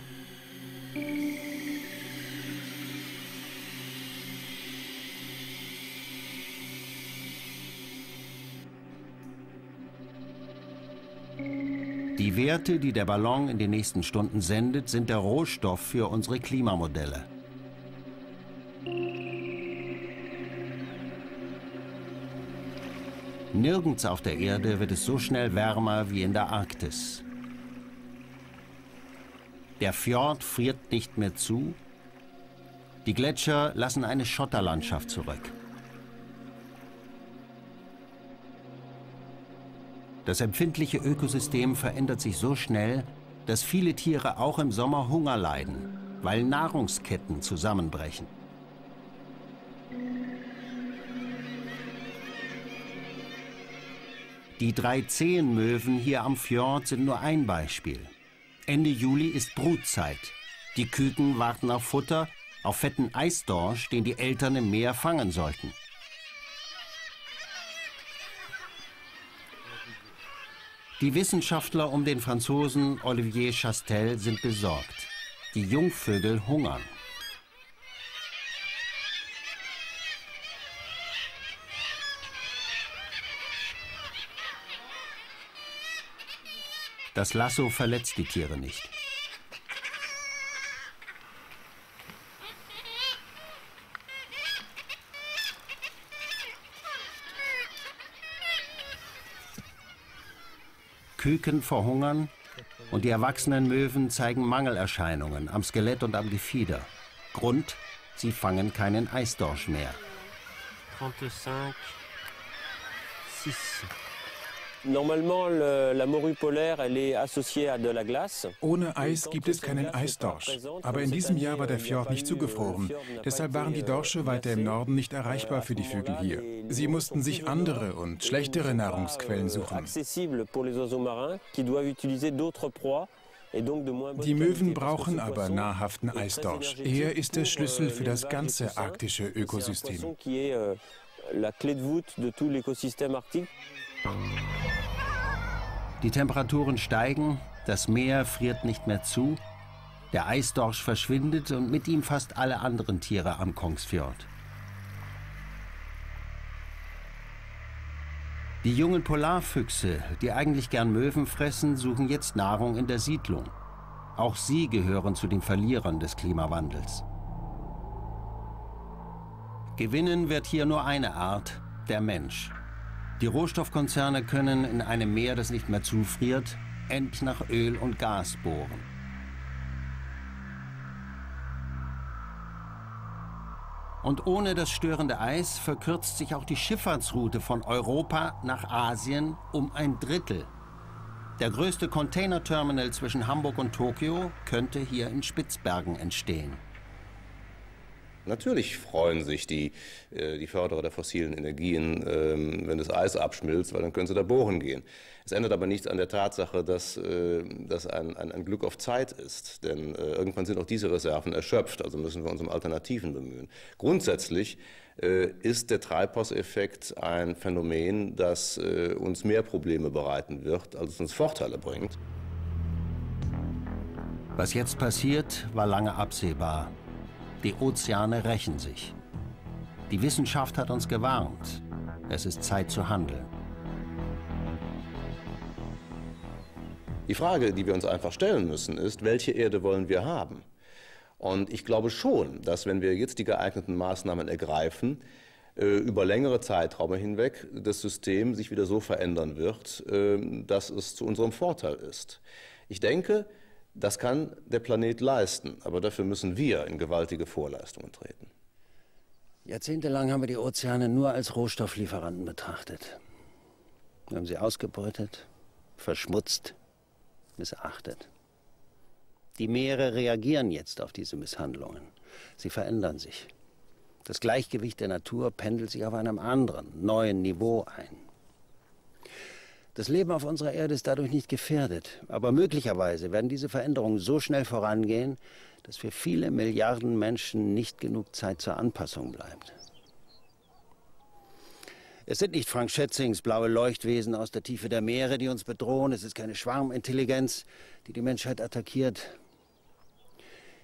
Die Werte, die der Ballon in den nächsten Stunden sendet, sind der Rohstoff für unsere Klimamodelle. Nirgends auf der Erde wird es so schnell wärmer wie in der Arktis. Der Fjord friert nicht mehr zu. Die Gletscher lassen eine Schotterlandschaft zurück. Das empfindliche Ökosystem verändert sich so schnell, dass viele Tiere auch im Sommer Hunger leiden, weil Nahrungsketten zusammenbrechen. Die drei Zehenmöwen hier am Fjord sind nur ein Beispiel. Ende Juli ist Brutzeit. Die Küken warten auf Futter, auf fetten Eisdorsch, den die Eltern im Meer fangen sollten. Die Wissenschaftler um den Franzosen Olivier Chastel sind besorgt. Die Jungvögel hungern. Das Lasso verletzt die Tiere nicht. Küken verhungern und die erwachsenen Möwen zeigen Mangelerscheinungen am Skelett und am Gefieder. Grund, sie fangen keinen Eisdorsch mehr. 35,
6. Normalement, la morue polaire, elle est associée à de la glace. Ohne Eis gibt es keinen Eisdorsch. Aber in diesem Jahr war der Fjord nicht zugefroren. Deshalb waren die Dorsche weiter im Norden nicht erreichbar für die Vögel hier. Sie mussten sich andere und schlechtere Nahrungsquellen suchen. Die Möwen brauchen aber nahrhaften Eisdorsch. Er ist der Schlüssel für das ganze arktische Ökosystem.
Die Temperaturen steigen, das Meer friert nicht mehr zu, der Eisdorsch verschwindet und mit ihm fast alle anderen Tiere am Kongsfjord. Die jungen Polarfüchse, die eigentlich gern Möwen fressen, suchen jetzt Nahrung in der Siedlung. Auch sie gehören zu den Verlierern des Klimawandels. Gewinnen wird hier nur eine Art, der Mensch. Die Rohstoffkonzerne können in einem Meer, das nicht mehr zufriert, endlich nach Öl und Gas bohren. Und ohne das störende Eis verkürzt sich auch die Schifffahrtsroute von Europa nach Asien um ein Drittel. Der größte Containerterminal zwischen Hamburg und Tokio könnte hier in Spitzbergen entstehen.
Natürlich freuen sich die, äh, die Förderer der fossilen Energien, ähm, wenn das Eis abschmilzt, weil dann können sie da bohren gehen. Es ändert aber nichts an der Tatsache, dass äh, das ein, ein, ein Glück auf Zeit ist. Denn äh, irgendwann sind auch diese Reserven erschöpft, also müssen wir uns um Alternativen bemühen. Grundsätzlich ist der Treibhauseffekt ein Phänomen, das uns mehr Probleme bereiten wird, als es uns Vorteile bringt.
Was jetzt passiert, war lange absehbar. Die Ozeane rächen sich. Die Wissenschaft hat uns gewarnt. Es ist Zeit zu handeln.
Die Frage, die wir uns einfach stellen müssen, ist, welche Erde wollen wir haben? Und ich glaube schon, dass wenn wir jetzt die geeigneten Maßnahmen ergreifen, äh, über längere Zeiträume hinweg das System sich wieder so verändern wird, äh, dass es zu unserem Vorteil ist. Ich denke, das kann der Planet leisten, aber dafür müssen wir in gewaltige Vorleistungen treten.
Jahrzehntelang haben wir die Ozeane nur als Rohstofflieferanten betrachtet. Wir haben sie ausgebeutet, verschmutzt, missachtet. Die Meere reagieren jetzt auf diese Misshandlungen. Sie verändern sich. Das Gleichgewicht der Natur pendelt sich auf einem anderen, neuen Niveau ein. Das Leben auf unserer Erde ist dadurch nicht gefährdet. Aber möglicherweise werden diese Veränderungen so schnell vorangehen, dass für viele Milliarden Menschen nicht genug Zeit zur Anpassung bleibt. Es sind nicht Frank Schätzings blaue Leuchtwesen aus der Tiefe der Meere, die uns bedrohen. Es ist keine Schwarmintelligenz, die die Menschheit attackiert.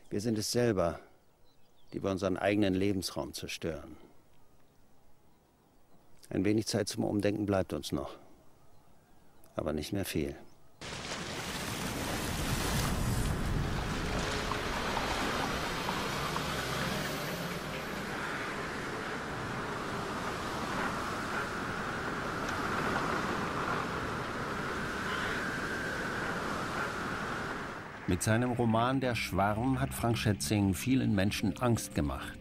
Wir sind es selber, die wir unseren eigenen Lebensraum zerstören. Ein wenig Zeit zum Umdenken bleibt uns noch aber nicht mehr viel. Mit seinem Roman Der Schwarm hat Frank Schätzing vielen Menschen Angst gemacht.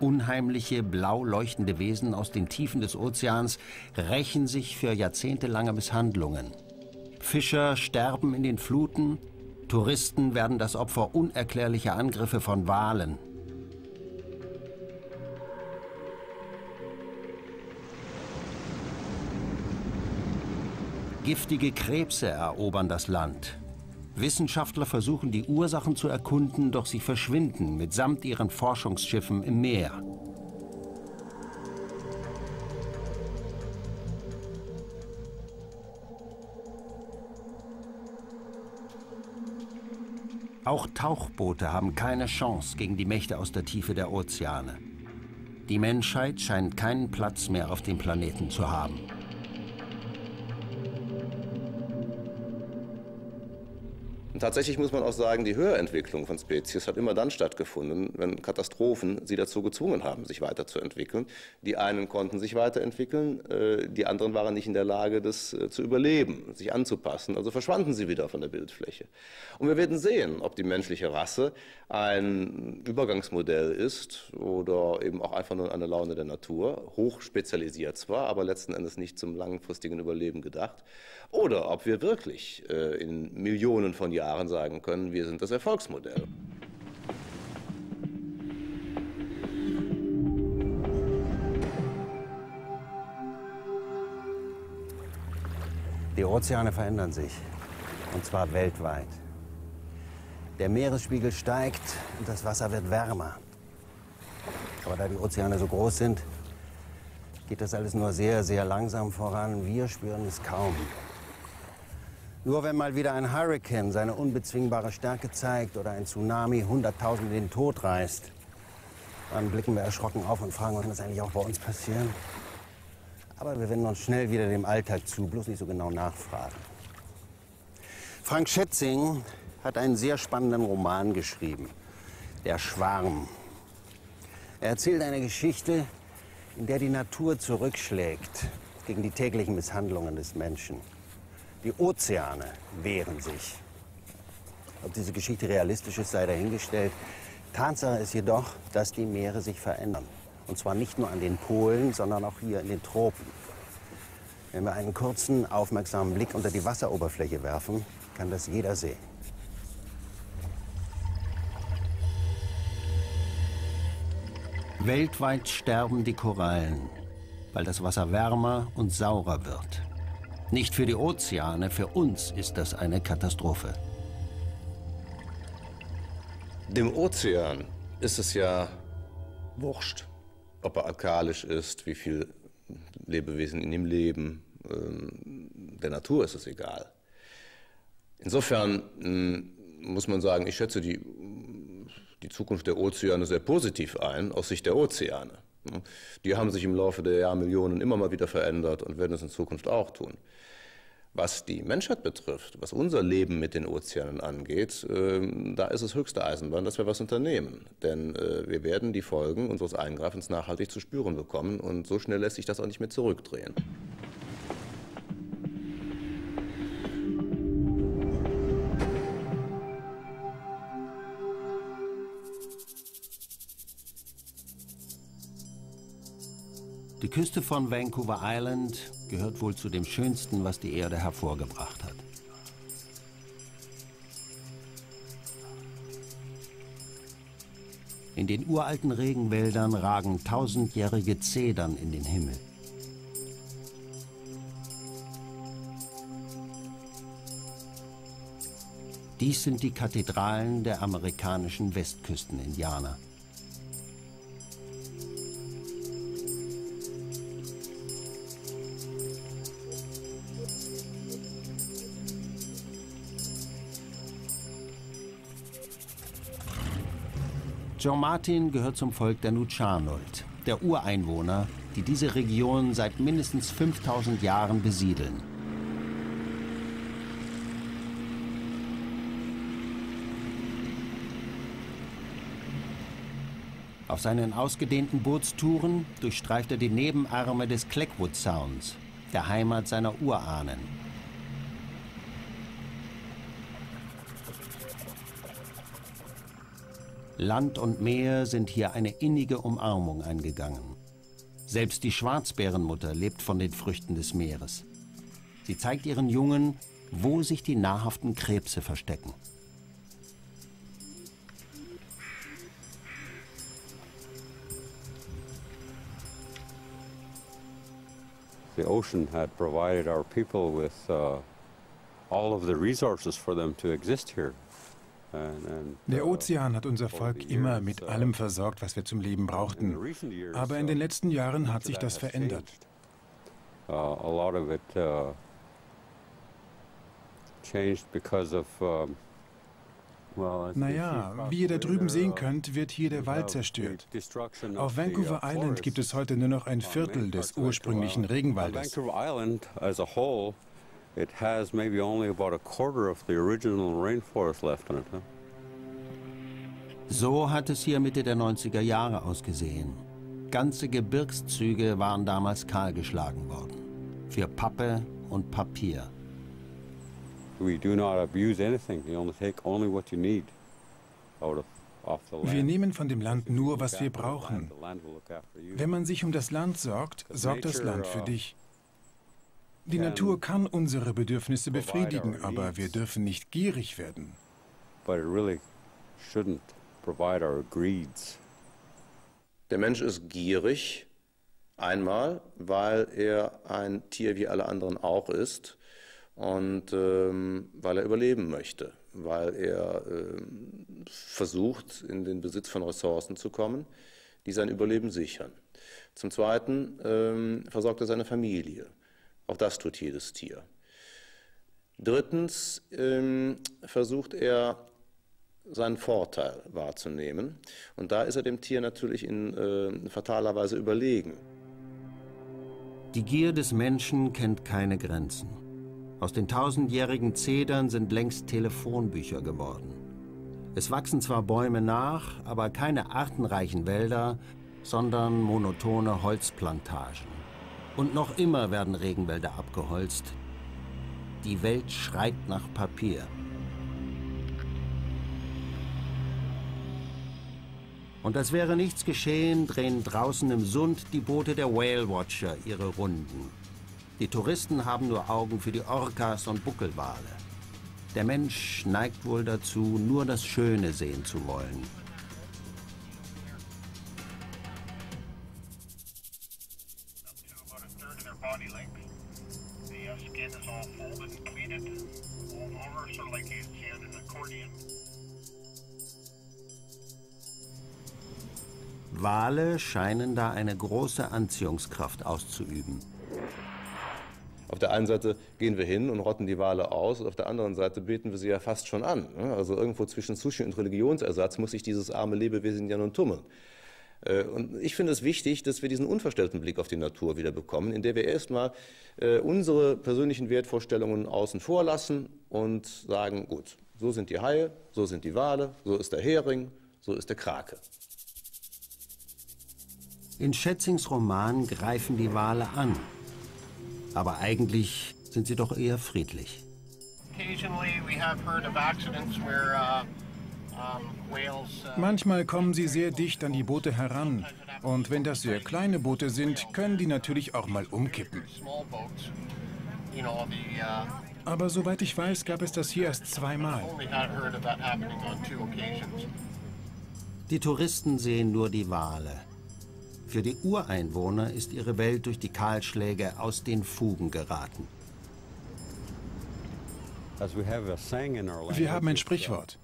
Unheimliche, blau leuchtende Wesen aus den Tiefen des Ozeans rächen sich für jahrzehntelange Misshandlungen. Fischer sterben in den Fluten, Touristen werden das Opfer unerklärlicher Angriffe von Walen. Giftige Krebse erobern das Land. Wissenschaftler versuchen die Ursachen zu erkunden, doch sie verschwinden mitsamt ihren Forschungsschiffen im Meer. Auch Tauchboote haben keine Chance gegen die Mächte aus der Tiefe der Ozeane. Die Menschheit scheint keinen Platz mehr auf dem Planeten zu haben.
Und tatsächlich muss man auch sagen, die Höherentwicklung von Spezies hat immer dann stattgefunden, wenn Katastrophen sie dazu gezwungen haben, sich weiterzuentwickeln. Die einen konnten sich weiterentwickeln, äh, die anderen waren nicht in der Lage, das äh, zu überleben, sich anzupassen. Also verschwanden sie wieder von der Bildfläche. Und wir werden sehen, ob die menschliche Rasse ein Übergangsmodell ist oder eben auch einfach nur eine Laune der Natur, hoch spezialisiert zwar, aber letzten Endes nicht zum langfristigen Überleben gedacht oder ob wir wirklich äh, in Millionen von Jahren sagen können, wir sind das Erfolgsmodell.
Die Ozeane verändern sich, und zwar weltweit. Der Meeresspiegel steigt und das Wasser wird wärmer. Aber da die Ozeane so groß sind, geht das alles nur sehr, sehr langsam voran. Wir spüren es kaum. Nur wenn mal wieder ein Hurricane seine unbezwingbare Stärke zeigt oder ein Tsunami Hunderttausende in den Tod reißt, dann blicken wir erschrocken auf und fragen, kann das eigentlich auch bei uns passieren? Aber wir wenden uns schnell wieder dem Alltag zu, bloß nicht so genau nachfragen. Frank Schätzing hat einen sehr spannenden Roman geschrieben, Der Schwarm. Er erzählt eine Geschichte, in der die Natur zurückschlägt gegen die täglichen Misshandlungen des Menschen. Die Ozeane wehren sich. Ob diese Geschichte realistisch ist, sei dahingestellt. Tatsache ist jedoch, dass die Meere sich verändern. Und zwar nicht nur an den Polen, sondern auch hier in den Tropen. Wenn wir einen kurzen, aufmerksamen Blick unter die Wasseroberfläche werfen, kann das jeder sehen. Weltweit sterben die Korallen, weil das Wasser wärmer und saurer wird. Nicht für die Ozeane, für uns ist das eine Katastrophe.
Dem Ozean ist es ja wurscht, ob er alkalisch ist, wie viele Lebewesen in ihm leben. Ähm, der Natur ist es egal. Insofern hm, muss man sagen, ich schätze die, die Zukunft der Ozeane sehr positiv ein, aus Sicht der Ozeane. Die haben sich im Laufe der Jahrmillionen immer mal wieder verändert und werden es in Zukunft auch tun. Was die Menschheit betrifft, was unser Leben mit den Ozeanen angeht, äh, da ist es höchste Eisenbahn, dass wir was unternehmen. Denn äh, wir werden die Folgen unseres Eingreifens nachhaltig zu spüren bekommen und so schnell lässt sich das auch nicht mehr zurückdrehen.
Die Küste von Vancouver Island gehört wohl zu dem Schönsten, was die Erde hervorgebracht hat. In den uralten Regenwäldern ragen tausendjährige Zedern in den Himmel. Dies sind die Kathedralen der amerikanischen Westküsten-Indianer. John Martin gehört zum Volk der Nuchanult, der Ureinwohner, die diese Region seit mindestens 5000 Jahren besiedeln. Auf seinen ausgedehnten Bootstouren durchstreift er die Nebenarme des Clackwood Sounds, der Heimat seiner Urahnen. Land und Meer sind hier eine innige Umarmung eingegangen. Selbst die Schwarzbärenmutter lebt von den Früchten des Meeres. Sie zeigt ihren Jungen, wo sich die nahrhaften Krebse verstecken.
The ocean had provided our people with uh, all of the resources for them to exist here.
Der uh, Ozean hat unser Volk immer mit uh, allem versorgt, was wir zum Leben brauchten. Aber in den letzten Jahren hat sich das verändert. Naja, wie ihr da drüben sehen könnt, wird hier der Wald zerstört. Auf Vancouver Island gibt es heute nur noch ein Viertel des ursprünglichen Regenwaldes. It has maybe only about a quarter of the original rainforest left in it. Huh?
So hat es hier Mitte der 90er Jahre ausgesehen. Ganze Gebirgszüge waren damals kahlgeschlagen worden. Für Pappe und Papier.
We do not abuse anything. You only take only what you need out of
wir nehmen von dem Land nur, was wir brauchen. Wenn man sich um das Land sorgt, sorgt das Land für dich. Die Natur kann unsere Bedürfnisse befriedigen, aber wir dürfen nicht gierig werden.
Der Mensch ist gierig, einmal, weil er ein Tier wie alle anderen auch ist und ähm, weil er überleben möchte, weil er ähm, versucht, in den Besitz von Ressourcen zu kommen, die sein Überleben sichern. Zum Zweiten ähm, versorgt er seine Familie. Auch das tut jedes Tier. Drittens ähm, versucht er seinen Vorteil wahrzunehmen. Und da ist er dem Tier natürlich in äh, fataler Weise überlegen.
Die Gier des Menschen kennt keine Grenzen. Aus den tausendjährigen Zedern sind längst Telefonbücher geworden. Es wachsen zwar Bäume nach, aber keine artenreichen Wälder, sondern monotone Holzplantagen. Und noch immer werden Regenwälder abgeholzt. Die Welt schreit nach Papier. Und als wäre nichts geschehen, drehen draußen im Sund die Boote der Whale Watcher ihre Runden. Die Touristen haben nur Augen für die Orcas und Buckelwale. Der Mensch neigt wohl dazu, nur das Schöne sehen zu wollen. Wale scheinen da eine große Anziehungskraft auszuüben.
Auf der einen Seite gehen wir hin und rotten die Wale aus, und auf der anderen Seite beten wir sie ja fast schon an. Also irgendwo zwischen Sushi und Religionsersatz muss sich dieses arme Lebewesen ja nun tummeln. Äh, und ich finde es wichtig, dass wir diesen unverstellten Blick auf die Natur wieder bekommen, in der wir erstmal äh, unsere persönlichen Wertvorstellungen außen vor lassen und sagen, gut, so sind die Haie, so sind die Wale, so ist der Hering, so ist der Krake.
In Schätzings Roman greifen die Wale an. Aber eigentlich sind sie doch eher friedlich.
Manchmal kommen sie sehr dicht an die Boote heran. Und wenn das sehr kleine Boote sind, können die natürlich auch mal umkippen. Aber soweit ich weiß, gab es das hier erst zweimal.
Die Touristen sehen nur die Wale. Für die Ureinwohner ist ihre Welt durch die Kahlschläge aus den Fugen geraten.
Wir haben ein Sprichwort.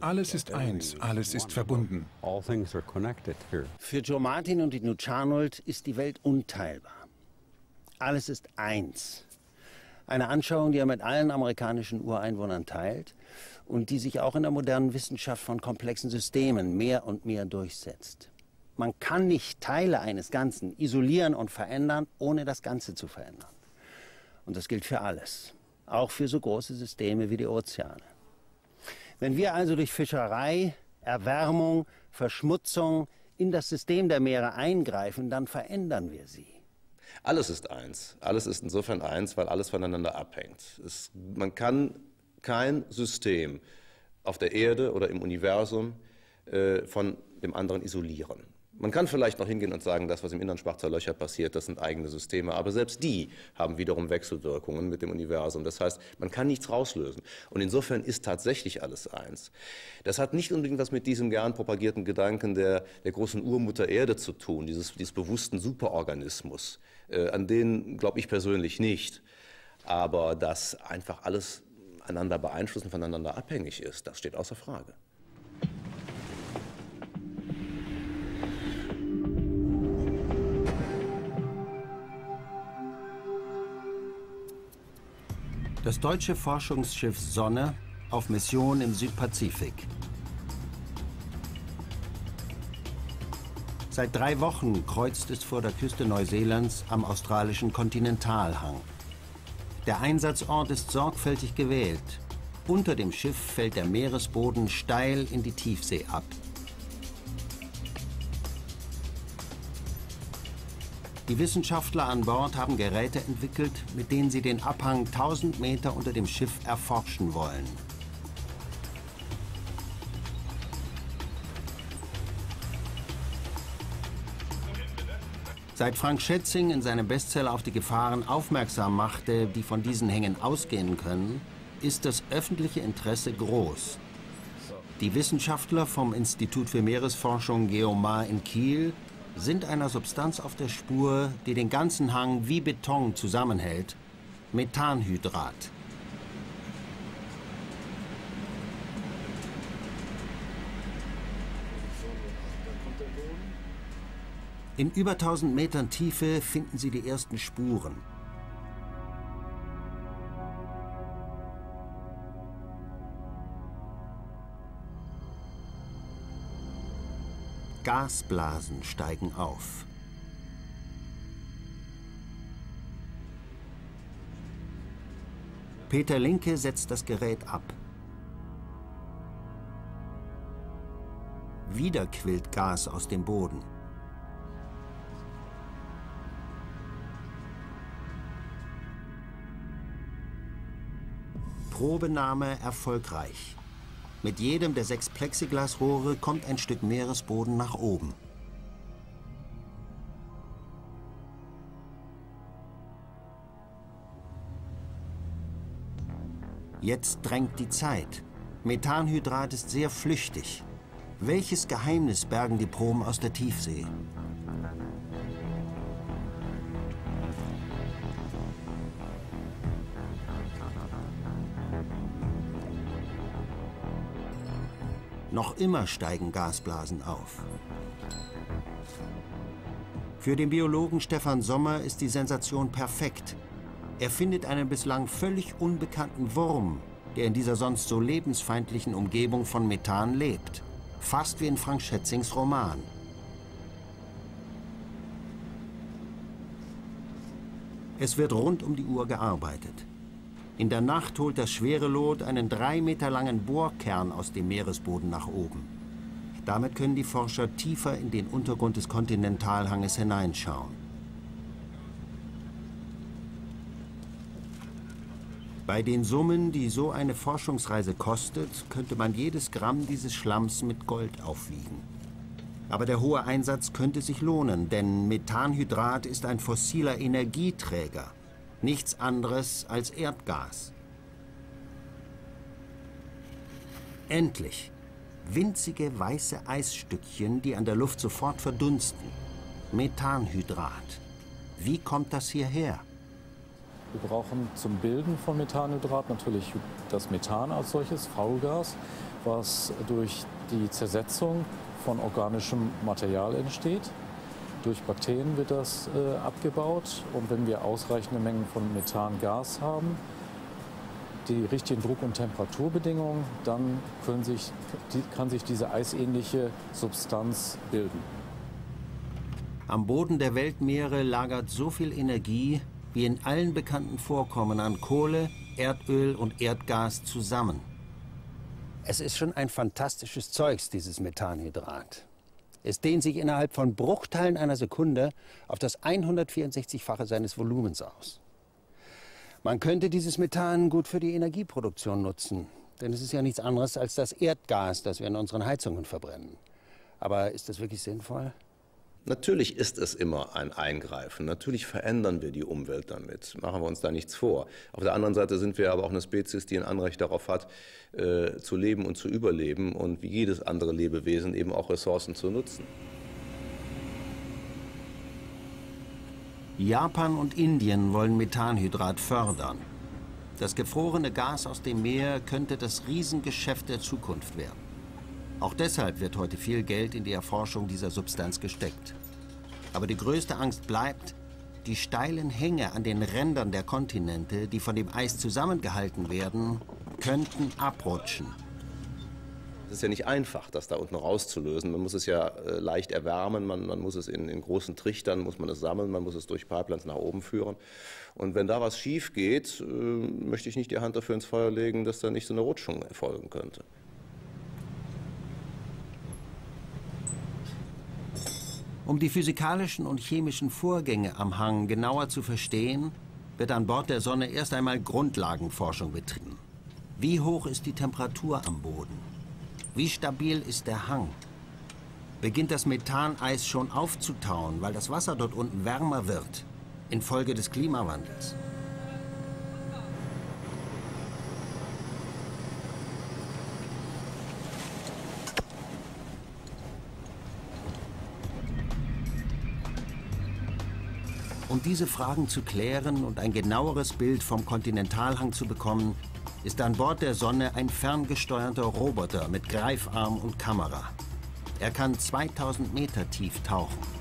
Alles ist eins, alles ist verbunden.
Für Joe Martin und die Nucharnold ist die Welt unteilbar. Alles ist eins. Eine Anschauung, die er mit allen amerikanischen Ureinwohnern teilt und die sich auch in der modernen Wissenschaft von komplexen Systemen mehr und mehr durchsetzt. Man kann nicht Teile eines Ganzen isolieren und verändern, ohne das Ganze zu verändern. Und das gilt für alles, auch für so große Systeme wie die Ozeane. Wenn wir also durch Fischerei, Erwärmung, Verschmutzung in das System der Meere eingreifen, dann verändern wir sie.
Alles ist eins. Alles ist insofern eins, weil alles voneinander abhängt. Es, man kann kein System auf der Erde oder im Universum äh, von dem anderen isolieren. Man kann vielleicht noch hingehen und sagen, das, was im Innern schwarzer Löcher passiert, das sind eigene Systeme, aber selbst die haben wiederum Wechselwirkungen mit dem Universum. Das heißt, man kann nichts rauslösen. Und insofern ist tatsächlich alles eins. Das hat nicht unbedingt was mit diesem gern propagierten Gedanken der, der großen Urmutter Erde zu tun, dieses, dieses bewussten Superorganismus. Äh, an den glaube ich persönlich nicht. Aber dass einfach alles einander beeinflussen, voneinander abhängig ist, das steht außer Frage.
Das deutsche Forschungsschiff Sonne auf Mission im Südpazifik. Seit drei Wochen kreuzt es vor der Küste Neuseelands am australischen Kontinentalhang. Der Einsatzort ist sorgfältig gewählt. Unter dem Schiff fällt der Meeresboden steil in die Tiefsee ab. Die Wissenschaftler an Bord haben Geräte entwickelt, mit denen sie den Abhang 1000 Meter unter dem Schiff erforschen wollen. Seit Frank Schätzing in seinem Bestseller auf die Gefahren aufmerksam machte, die von diesen Hängen ausgehen können, ist das öffentliche Interesse groß. Die Wissenschaftler vom Institut für Meeresforschung Geomar in Kiel sind einer Substanz auf der Spur, die den ganzen Hang wie Beton zusammenhält, Methanhydrat. In über 1000 Metern Tiefe finden sie die ersten Spuren. Gasblasen steigen auf. Peter Linke setzt das Gerät ab. Wieder quillt Gas aus dem Boden. Probenahme erfolgreich. Mit jedem der sechs Plexiglasrohre kommt ein Stück Meeresboden nach oben. Jetzt drängt die Zeit. Methanhydrat ist sehr flüchtig. Welches Geheimnis bergen die Proben aus der Tiefsee? Noch immer steigen Gasblasen auf. Für den Biologen Stefan Sommer ist die Sensation perfekt. Er findet einen bislang völlig unbekannten Wurm, der in dieser sonst so lebensfeindlichen Umgebung von Methan lebt. Fast wie in Frank Schätzings Roman. Es wird rund um die Uhr gearbeitet. In der Nacht holt das Schwerelot einen drei Meter langen Bohrkern aus dem Meeresboden nach oben. Damit können die Forscher tiefer in den Untergrund des Kontinentalhanges hineinschauen. Bei den Summen, die so eine Forschungsreise kostet, könnte man jedes Gramm dieses Schlamms mit Gold aufwiegen. Aber der hohe Einsatz könnte sich lohnen, denn Methanhydrat ist ein fossiler Energieträger nichts anderes als Erdgas. Endlich winzige weiße Eisstückchen, die an der Luft sofort verdunsten. Methanhydrat. Wie kommt das hierher?
Wir brauchen zum Bilden von Methanhydrat natürlich das Methan als solches, V-Gas, was durch die Zersetzung von organischem Material entsteht. Durch Bakterien wird das äh, abgebaut und wenn wir ausreichende Mengen von Methangas haben, die richtigen Druck- und Temperaturbedingungen, dann sich, die, kann sich diese eisähnliche Substanz bilden.
Am Boden der Weltmeere lagert so viel Energie wie in allen bekannten Vorkommen an Kohle, Erdöl und Erdgas zusammen. Es ist schon ein fantastisches Zeugs, dieses Methanhydrat. Es dehnt sich innerhalb von Bruchteilen einer Sekunde auf das 164-fache seines Volumens aus. Man könnte dieses Methan gut für die Energieproduktion nutzen, denn es ist ja nichts anderes als das Erdgas, das wir in unseren Heizungen verbrennen. Aber ist das wirklich sinnvoll?
Natürlich ist es immer ein Eingreifen. Natürlich verändern wir die Umwelt damit. Machen wir uns da nichts vor. Auf der anderen Seite sind wir aber auch eine Spezies, die ein Anrecht darauf hat, äh, zu leben und zu überleben und wie jedes andere Lebewesen eben auch Ressourcen zu nutzen.
Japan und Indien wollen Methanhydrat fördern. Das gefrorene Gas aus dem Meer könnte das Riesengeschäft der Zukunft werden. Auch deshalb wird heute viel Geld in die Erforschung dieser Substanz gesteckt. Aber die größte Angst bleibt, die steilen Hänge an den Rändern der Kontinente, die von dem Eis zusammengehalten werden, könnten abrutschen.
Es ist ja nicht einfach, das da unten rauszulösen. Man muss es ja äh, leicht erwärmen, man, man muss es in, in, großen Trichtern, muss man es sammeln, man muss es durch Pipelines nach oben führen. Und wenn da was schief geht, äh, möchte ich nicht die Hand dafür ins Feuer legen, dass da nicht so eine Rutschung erfolgen könnte.
Um die physikalischen und chemischen Vorgänge am Hang genauer zu verstehen, wird an Bord der Sonne erst einmal Grundlagenforschung betrieben. Wie hoch ist die Temperatur am Boden? Wie stabil ist der Hang? Beginnt das Methaneis schon aufzutauen, weil das Wasser dort unten wärmer wird, infolge des Klimawandels? Um diese Fragen zu klären und ein genaueres Bild vom Kontinentalhang zu bekommen, ist an Bord der Sonne ein ferngesteuerter Roboter mit Greifarm und Kamera. Er kann 2000 Meter tief tauchen.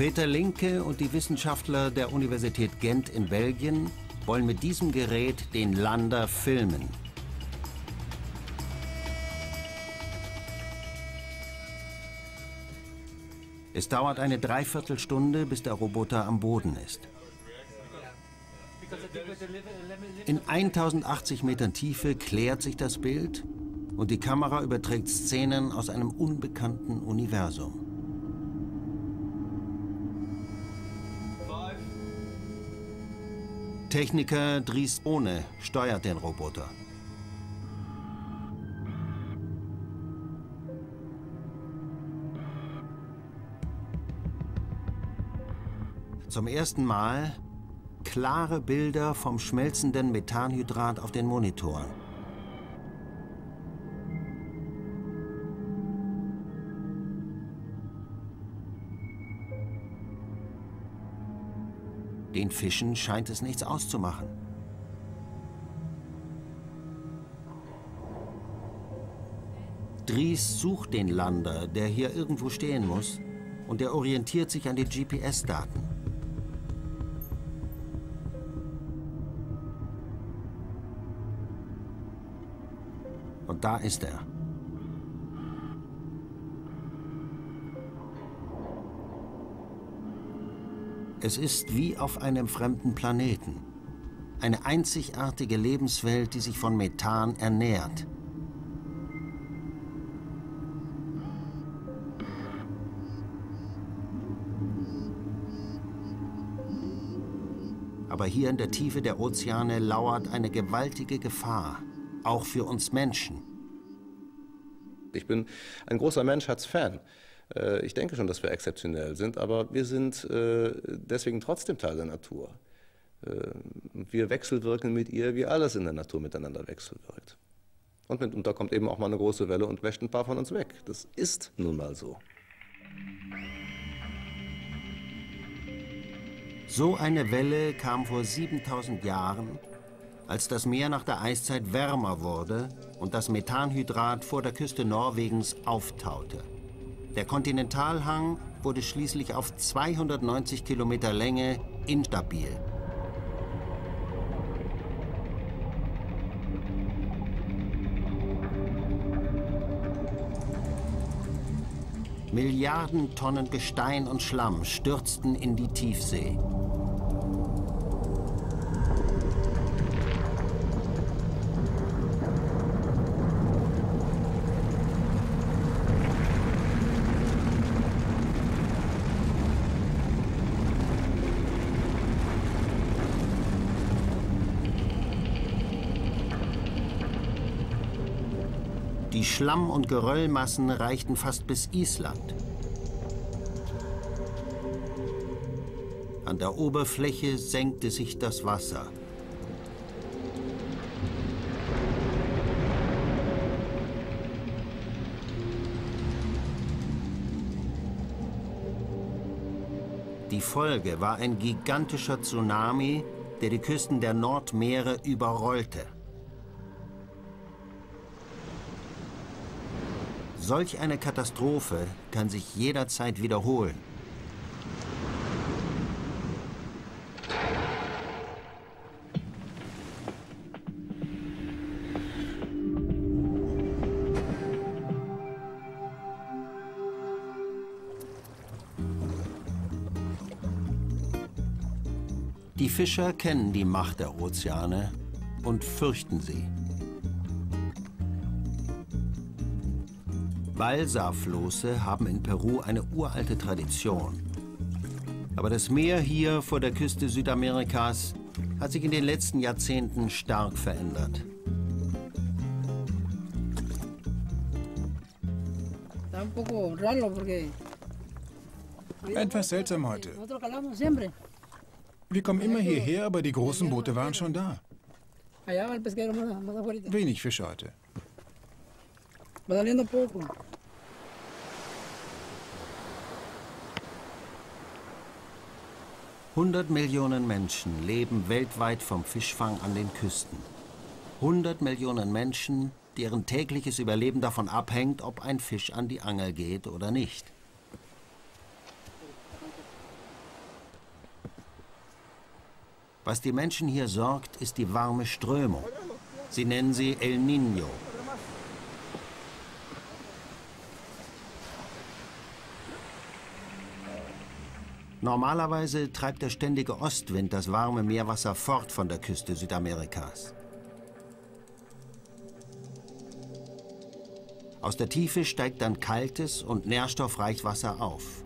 Peter Linke und die Wissenschaftler der Universität Gent in Belgien wollen mit diesem Gerät den Lander filmen. Es dauert eine Dreiviertelstunde, bis der Roboter am Boden ist. In 1080 Metern Tiefe klärt sich das Bild und die Kamera überträgt Szenen aus einem unbekannten Universum. Techniker Dries Ohne steuert den Roboter. Zum ersten Mal klare Bilder vom schmelzenden Methanhydrat auf den Monitoren. Den Fischen scheint es nichts auszumachen. Dries sucht den Lander, der hier irgendwo stehen muss, und er orientiert sich an den GPS-Daten. Und da ist er. Es ist wie auf einem fremden Planeten. Eine einzigartige Lebenswelt, die sich von Methan ernährt. Aber hier in der Tiefe der Ozeane lauert eine gewaltige Gefahr auch für uns Menschen.
Ich bin ein großer Menschheitsfan. Ich denke schon, dass wir exzeptionell sind, aber wir sind äh, deswegen trotzdem Teil der Natur. Äh, wir wechselwirken mit ihr, wie alles in der Natur miteinander wechselwirkt. Und mitunter kommt eben auch mal eine große Welle und wäscht ein paar von uns weg. Das ist nun mal so.
So eine Welle kam vor 7000 Jahren als das Meer nach der Eiszeit wärmer wurde und das Methanhydrat vor der Küste Norwegens auftaute. Der Kontinentalhang wurde schließlich auf 290 Kilometer Länge instabil. Milliarden Tonnen Gestein und Schlamm stürzten in die Tiefsee. Schlamm- und Geröllmassen reichten fast bis Island. An der Oberfläche senkte sich das Wasser. Die Folge war ein gigantischer Tsunami, der die Küsten der Nordmeere überrollte. Solch eine Katastrophe kann sich jederzeit wiederholen. Die Fischer kennen die Macht der Ozeane und fürchten sie. Balsaflosse haben in Peru eine uralte Tradition. Aber das Meer hier vor der Küste Südamerikas hat sich in den letzten Jahrzehnten stark verändert.
Etwas seltsam heute. Wir kommen immer hierher, aber die großen Boote waren schon da. Wenig Fische heute.
100 Millionen Menschen leben weltweit vom Fischfang an den Küsten. 100 Millionen Menschen, deren tägliches Überleben davon abhängt, ob ein Fisch an die Angel geht oder nicht. Was die Menschen hier sorgt, ist die warme Strömung. Sie nennen sie El Niño. Normalerweise treibt der ständige Ostwind das warme Meerwasser fort von der Küste Südamerikas. Aus der Tiefe steigt dann kaltes und nährstoffreich Wasser auf.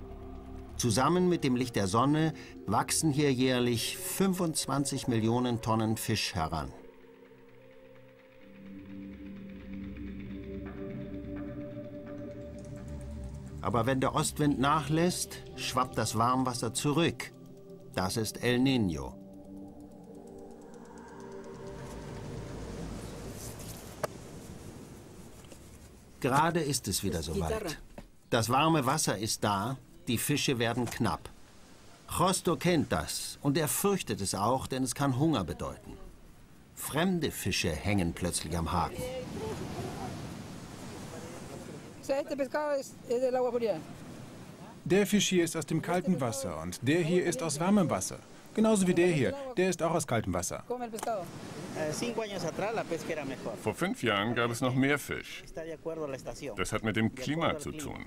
Zusammen mit dem Licht der Sonne wachsen hier jährlich 25 Millionen Tonnen Fisch heran. Aber wenn der Ostwind nachlässt, schwappt das Warmwasser zurück. Das ist El Niño. Gerade ist es wieder soweit. Das warme Wasser ist da, die Fische werden knapp. Chosto kennt das und er fürchtet es auch, denn es kann Hunger bedeuten. Fremde Fische hängen plötzlich am Haken.
Der Fisch hier ist aus dem kalten Wasser und der hier ist aus warmem Wasser. Genauso wie der hier. Der ist auch aus kaltem Wasser.
Vor fünf Jahren gab es noch mehr Fisch. Das hat mit dem Klima zu tun.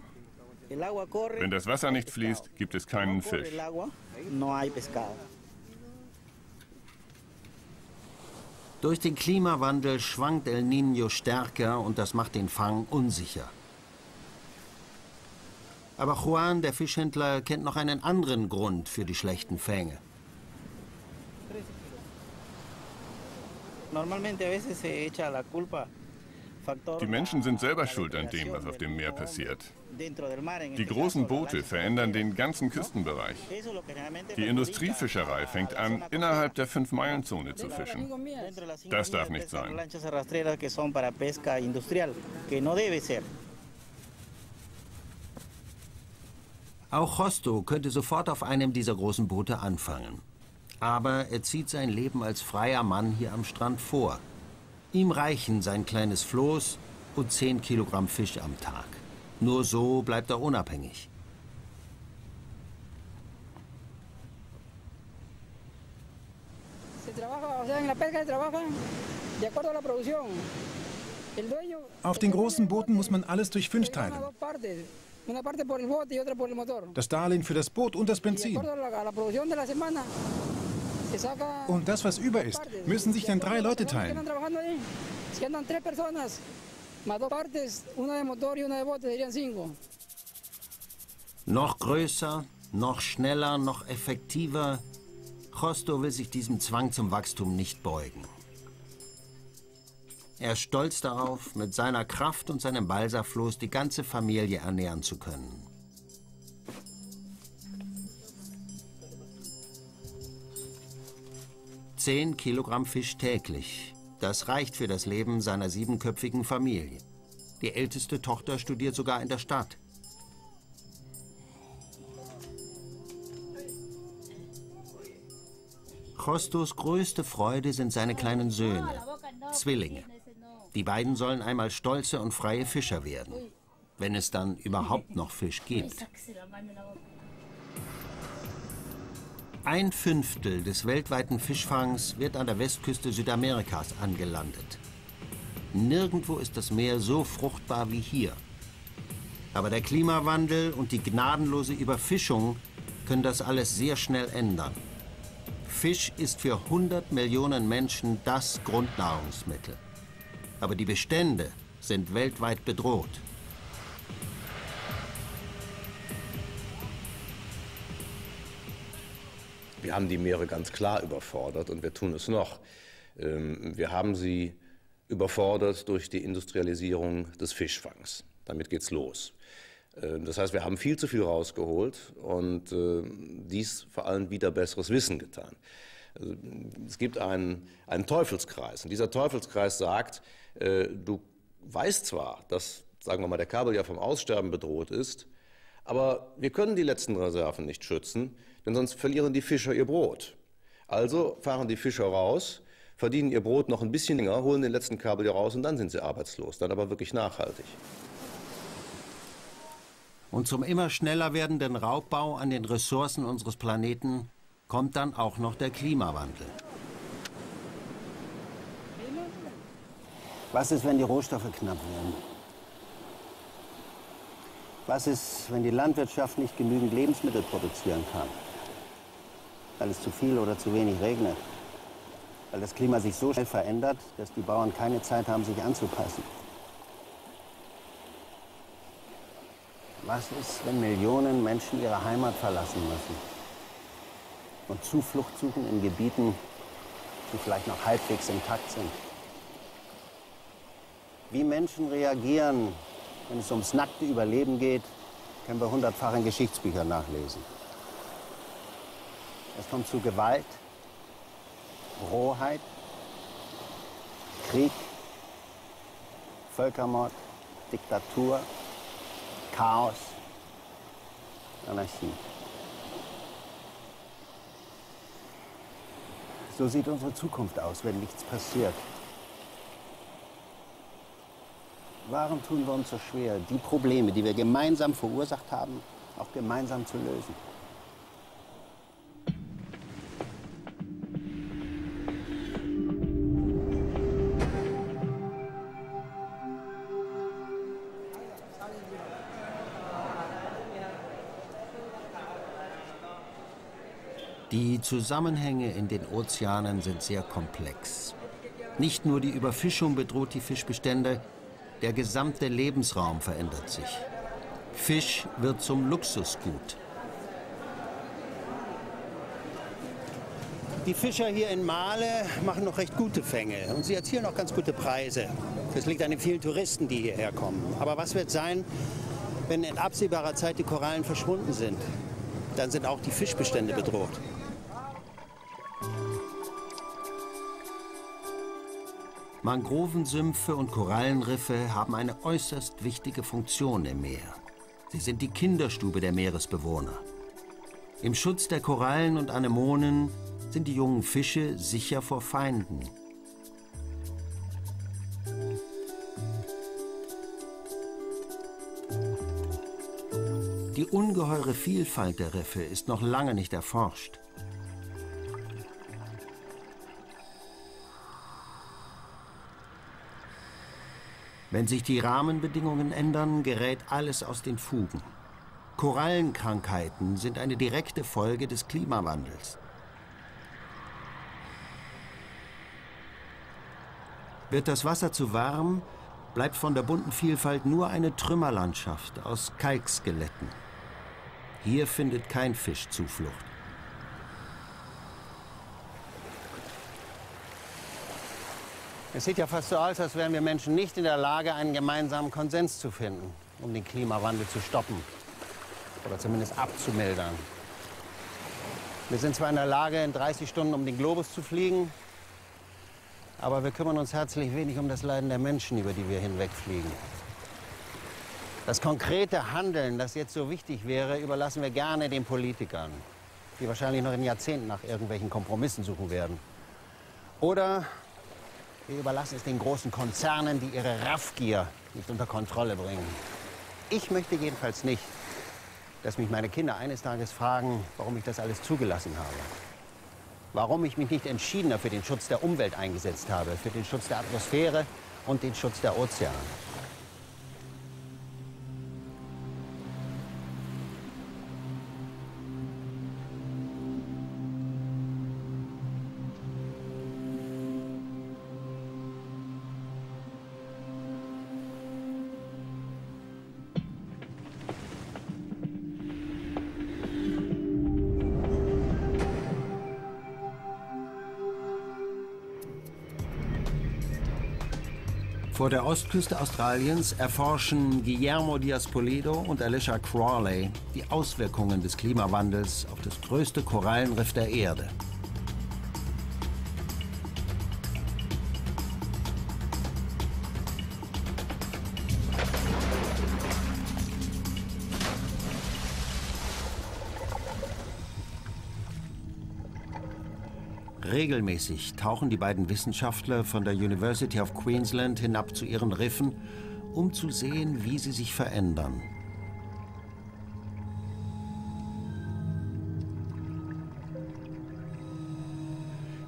Wenn das Wasser nicht fließt, gibt es keinen Fisch.
Durch den Klimawandel schwankt El Niño stärker und das macht den Fang unsicher. Aber Juan, der Fischhändler, kennt noch einen anderen Grund für die schlechten Fänge.
Die Menschen sind selber schuld an dem, was auf dem Meer passiert. Die großen Boote verändern den ganzen Küstenbereich. Die Industriefischerei fängt an, innerhalb der Fünf-Meilen-Zone zu fischen. Das darf nicht sein.
Auch Hosto könnte sofort auf einem dieser großen Boote anfangen. Aber er zieht sein Leben als freier Mann hier am Strand vor. Ihm reichen sein kleines Floß und 10 Kilogramm Fisch am Tag. Nur so bleibt er unabhängig.
Auf den großen Booten muss man alles durch fünf teilen. Das Darlehen für das Boot und das Benzin. Und das, was über ist, müssen sich dann drei Leute teilen.
Noch größer, noch schneller, noch effektiver. Chosto will sich diesem Zwang zum Wachstum nicht beugen. Er ist stolz darauf, mit seiner Kraft und seinem Balsafloß die ganze Familie ernähren zu können. Zehn Kilogramm Fisch täglich. Das reicht für das Leben seiner siebenköpfigen Familie. Die älteste Tochter studiert sogar in der Stadt. Chostos größte Freude sind seine kleinen Söhne, Zwillinge. Die beiden sollen einmal stolze und freie Fischer werden, wenn es dann überhaupt noch Fisch gibt. Ein Fünftel des weltweiten Fischfangs wird an der Westküste Südamerikas angelandet. Nirgendwo ist das Meer so fruchtbar wie hier. Aber der Klimawandel und die gnadenlose Überfischung können das alles sehr schnell ändern. Fisch ist für 100 Millionen Menschen das Grundnahrungsmittel. Aber die Bestände sind weltweit bedroht.
Wir haben die Meere ganz klar überfordert und wir tun es noch. Ähm, wir haben sie überfordert durch die Industrialisierung des Fischfangs. Damit geht's los. Ähm, das heißt, wir haben viel zu viel rausgeholt und äh, dies vor allem wieder besseres Wissen getan. Also, es gibt einen, einen Teufelskreis und dieser Teufelskreis sagt, äh, du weißt zwar, dass, sagen wir mal, der Kabeljau vom Aussterben bedroht ist, aber wir können die letzten Reserven nicht schützen denn sonst verlieren die Fischer ihr Brot. Also fahren die Fischer raus, verdienen ihr Brot noch ein bisschen länger, holen den letzten Kabel raus und dann sind sie arbeitslos, dann aber wirklich nachhaltig.
Und zum immer schneller werdenden Raubbau an den Ressourcen unseres Planeten kommt dann auch noch der Klimawandel. Was ist, wenn die Rohstoffe knapp werden? Was ist, wenn die Landwirtschaft nicht genügend Lebensmittel produzieren kann? weil es zu viel oder zu wenig regnet. Weil das Klima sich so schnell verändert, dass die Bauern keine Zeit haben, sich anzupassen. Was ist, wenn Millionen Menschen ihre Heimat verlassen müssen und Zuflucht suchen in Gebieten, die vielleicht noch halbwegs intakt sind? Wie Menschen reagieren, wenn es ums nackte Überleben geht, können wir hundertfach in Geschichtsbüchern nachlesen. Es kommt zu Gewalt, Rohheit, Krieg, Völkermord, Diktatur, Chaos, Anarchie. So sieht unsere Zukunft aus, wenn nichts passiert. Warum tun wir uns so schwer, die Probleme, die wir gemeinsam verursacht haben, auch gemeinsam zu lösen? Die Zusammenhänge in den Ozeanen sind sehr komplex. Nicht nur die Überfischung bedroht die Fischbestände, der gesamte Lebensraum verändert sich. Fisch wird zum Luxusgut. Die Fischer hier in Male machen noch recht gute Fänge und sie erzielen auch ganz gute Preise. Das liegt an den vielen Touristen, die hierher kommen. Aber was wird sein, wenn in absehbarer Zeit die Korallen verschwunden sind? Dann sind auch die Fischbestände bedroht. Mangrovensümpfe und Korallenriffe haben eine äußerst wichtige Funktion im Meer. Sie sind die Kinderstube der Meeresbewohner. Im Schutz der Korallen und Anemonen sind die jungen Fische sicher vor Feinden. Die ungeheure Vielfalt der Riffe ist noch lange nicht erforscht. Wenn sich die Rahmenbedingungen ändern, gerät alles aus den Fugen. Korallenkrankheiten sind eine direkte Folge des Klimawandels. Wird das Wasser zu warm, bleibt von der bunten Vielfalt nur eine Trümmerlandschaft aus Kalkskeletten. Hier findet kein Fisch Zuflucht. Es sieht ja fast so aus, als wären wir Menschen nicht in der Lage, einen gemeinsamen Konsens zu finden, um den Klimawandel zu stoppen oder zumindest abzumildern. Wir sind zwar in der Lage, in 30 Stunden um den Globus zu fliegen, aber wir kümmern uns herzlich wenig um das Leiden der Menschen, über die wir hinwegfliegen. Das konkrete Handeln, das jetzt so wichtig wäre, überlassen wir gerne den Politikern, die wahrscheinlich noch in Jahrzehnten nach irgendwelchen Kompromissen suchen werden. Oder wir überlassen es den großen Konzernen, die ihre Raffgier nicht unter Kontrolle bringen. Ich möchte jedenfalls nicht, dass mich meine Kinder eines Tages fragen, warum ich das alles zugelassen habe. Warum ich mich nicht entschiedener für den Schutz der Umwelt eingesetzt habe, für den Schutz der Atmosphäre und den Schutz der Ozeane. Vor der Ostküste Australiens erforschen Guillermo Diaz-Poledo und Alicia Crawley die Auswirkungen des Klimawandels auf das größte Korallenriff der Erde. Regelmäßig tauchen die beiden Wissenschaftler von der University of Queensland hinab zu ihren Riffen, um zu sehen, wie sie sich verändern.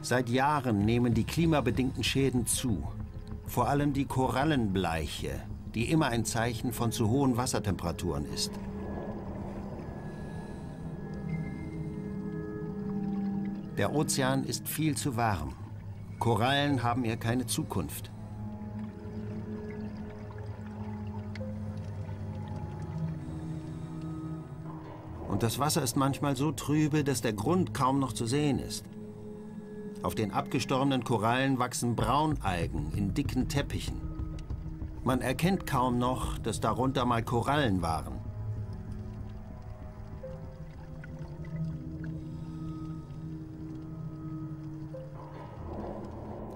Seit Jahren nehmen die klimabedingten Schäden zu. Vor allem die Korallenbleiche, die immer ein Zeichen von zu hohen Wassertemperaturen ist. Der Ozean ist viel zu warm. Korallen haben hier keine Zukunft. Und das Wasser ist manchmal so trübe, dass der Grund kaum noch zu sehen ist. Auf den abgestorbenen Korallen wachsen Braunalgen in dicken Teppichen. Man erkennt kaum noch, dass darunter mal Korallen waren.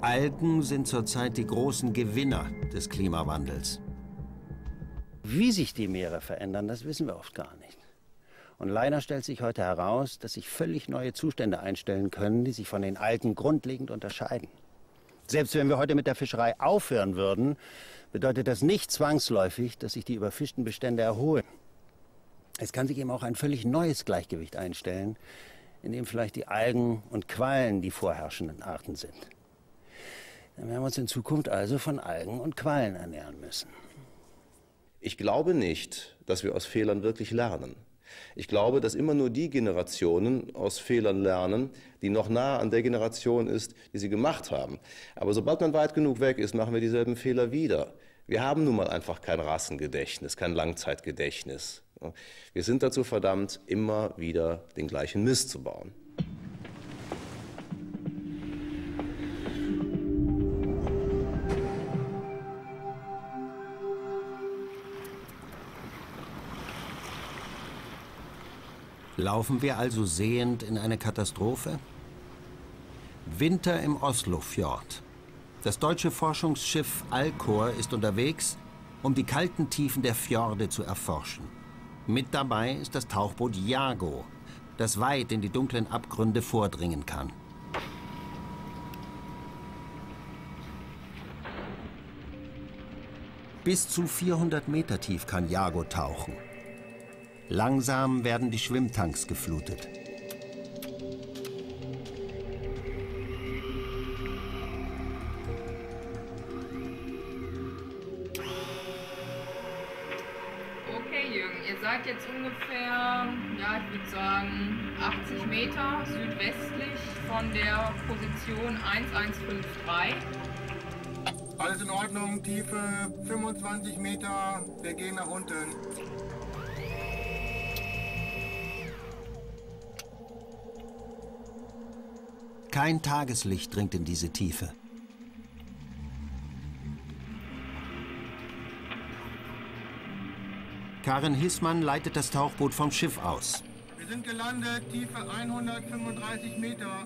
Algen sind zurzeit die großen Gewinner des Klimawandels. Wie sich die Meere verändern, das wissen wir oft gar nicht. Und leider stellt sich heute heraus, dass sich völlig neue Zustände einstellen können, die sich von den alten grundlegend unterscheiden. Selbst wenn wir heute mit der Fischerei aufhören würden, bedeutet das nicht zwangsläufig, dass sich die überfischten Bestände erholen. Es kann sich eben auch ein völlig neues Gleichgewicht einstellen, in dem vielleicht die Algen und Quallen die vorherrschenden Arten sind. Dann werden wir uns in Zukunft also von Algen und Quallen ernähren müssen.
Ich glaube nicht, dass wir aus Fehlern wirklich lernen. Ich glaube, dass immer nur die Generationen aus Fehlern lernen, die noch nah an der Generation ist, die sie gemacht haben. Aber sobald man weit genug weg ist, machen wir dieselben Fehler wieder. Wir haben nun mal einfach kein Rassengedächtnis, kein Langzeitgedächtnis. Wir sind dazu verdammt, immer wieder den gleichen Mist zu bauen.
Laufen wir also sehend in eine Katastrophe? Winter im Oslofjord. Das deutsche Forschungsschiff Alcor ist unterwegs, um die kalten Tiefen der Fjorde zu erforschen. Mit dabei ist das Tauchboot Jago, das weit in die dunklen Abgründe vordringen kann. Bis zu 400 Meter tief kann Jago tauchen. Langsam werden die Schwimmtanks geflutet.
Okay, Jürgen, ihr seid jetzt ungefähr, ja, ich würde sagen, 80 Meter südwestlich von der Position 1153.
Alles in Ordnung, Tiefe 25 Meter, wir gehen nach unten.
Kein Tageslicht dringt in diese Tiefe. Karin Hissmann leitet das Tauchboot vom Schiff aus.
Wir sind gelandet, Tiefe 135 Meter.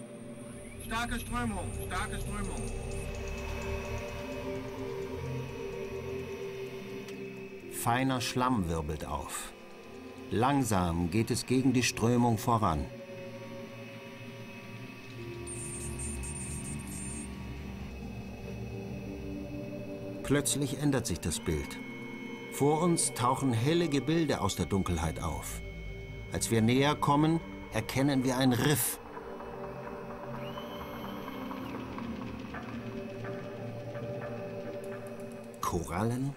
Starke Strömung, starke Strömung.
Feiner Schlamm wirbelt auf. Langsam geht es gegen die Strömung voran. Plötzlich ändert sich das Bild. Vor uns tauchen helle Gebilde aus der Dunkelheit auf. Als wir näher kommen, erkennen wir ein Riff. Korallen?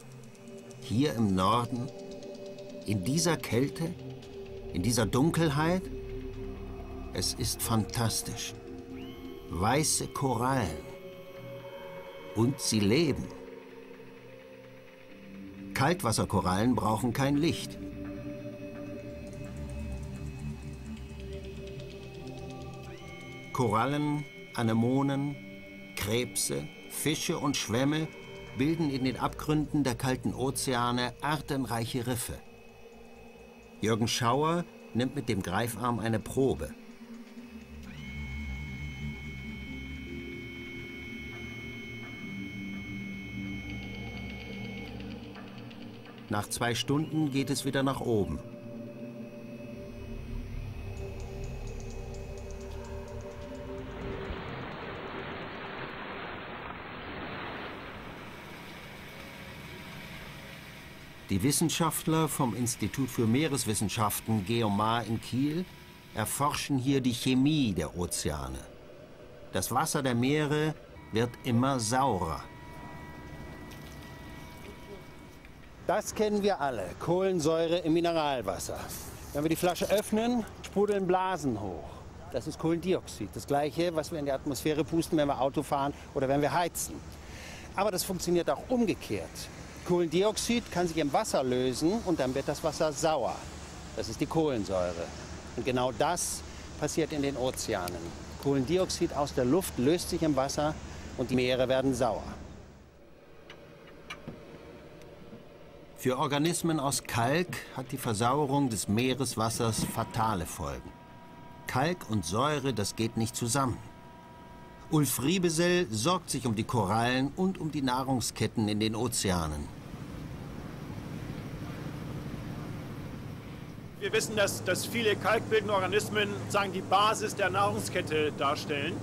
Hier im Norden? In dieser Kälte? In dieser Dunkelheit? Es ist fantastisch. Weiße Korallen. Und sie leben. Kaltwasserkorallen brauchen kein Licht. Korallen, Anemonen, Krebse, Fische und Schwämme bilden in den Abgründen der kalten Ozeane artenreiche Riffe. Jürgen Schauer nimmt mit dem Greifarm eine Probe. Nach zwei Stunden geht es wieder nach oben. Die Wissenschaftler vom Institut für Meereswissenschaften Geomar in Kiel erforschen hier die Chemie der Ozeane. Das Wasser der Meere wird immer saurer. Das kennen wir alle. Kohlensäure im Mineralwasser. Wenn wir die Flasche öffnen, sprudeln Blasen hoch. Das ist Kohlendioxid. Das gleiche, was wir in die Atmosphäre pusten, wenn wir Auto fahren oder wenn wir heizen. Aber das funktioniert auch umgekehrt. Kohlendioxid kann sich im Wasser lösen und dann wird das Wasser sauer. Das ist die Kohlensäure. Und genau das passiert in den Ozeanen. Kohlendioxid aus der Luft löst sich im Wasser und die Meere werden sauer. Für Organismen aus Kalk hat die Versauerung des Meereswassers fatale Folgen. Kalk und Säure, das geht nicht zusammen. Ulf Riebesell sorgt sich um die Korallen und um die Nahrungsketten in den Ozeanen.
Wir wissen, dass, dass viele kalkbildende Organismen sagen, die Basis der Nahrungskette darstellen.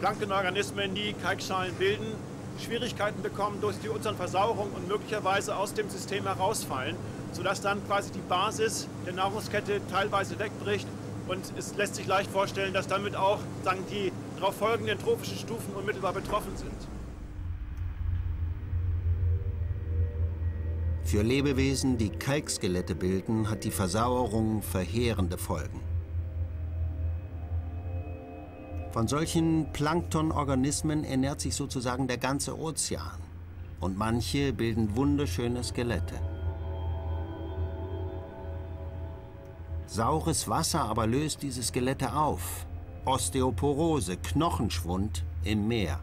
Planktonorganismen, die Kalkschalen bilden, Schwierigkeiten bekommen durch die Ozeanversauerung und möglicherweise aus dem System herausfallen, sodass dann quasi die Basis der Nahrungskette teilweise wegbricht. Und es lässt sich leicht vorstellen, dass damit auch sagen, die darauf folgenden trophischen Stufen unmittelbar betroffen sind.
Für Lebewesen, die Kalkskelette bilden, hat die Versauerung verheerende Folgen. Von solchen Planktonorganismen ernährt sich sozusagen der ganze Ozean. Und manche bilden wunderschöne Skelette. Saures Wasser aber löst diese Skelette auf. Osteoporose, Knochenschwund im Meer.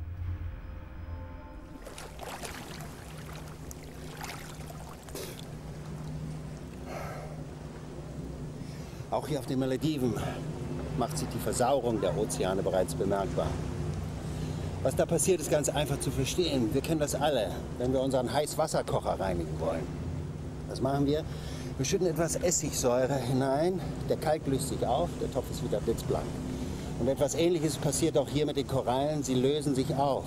Auch hier auf den Malediven macht sich die Versauerung der Ozeane bereits bemerkbar. Was da passiert, ist ganz einfach zu verstehen. Wir kennen das alle, wenn wir unseren Heißwasserkocher reinigen wollen. Was machen wir? Wir schütten etwas Essigsäure hinein, der Kalk löst sich auf, der Topf ist wieder blitzblank. Und etwas Ähnliches passiert auch hier mit den Korallen, sie lösen sich auf.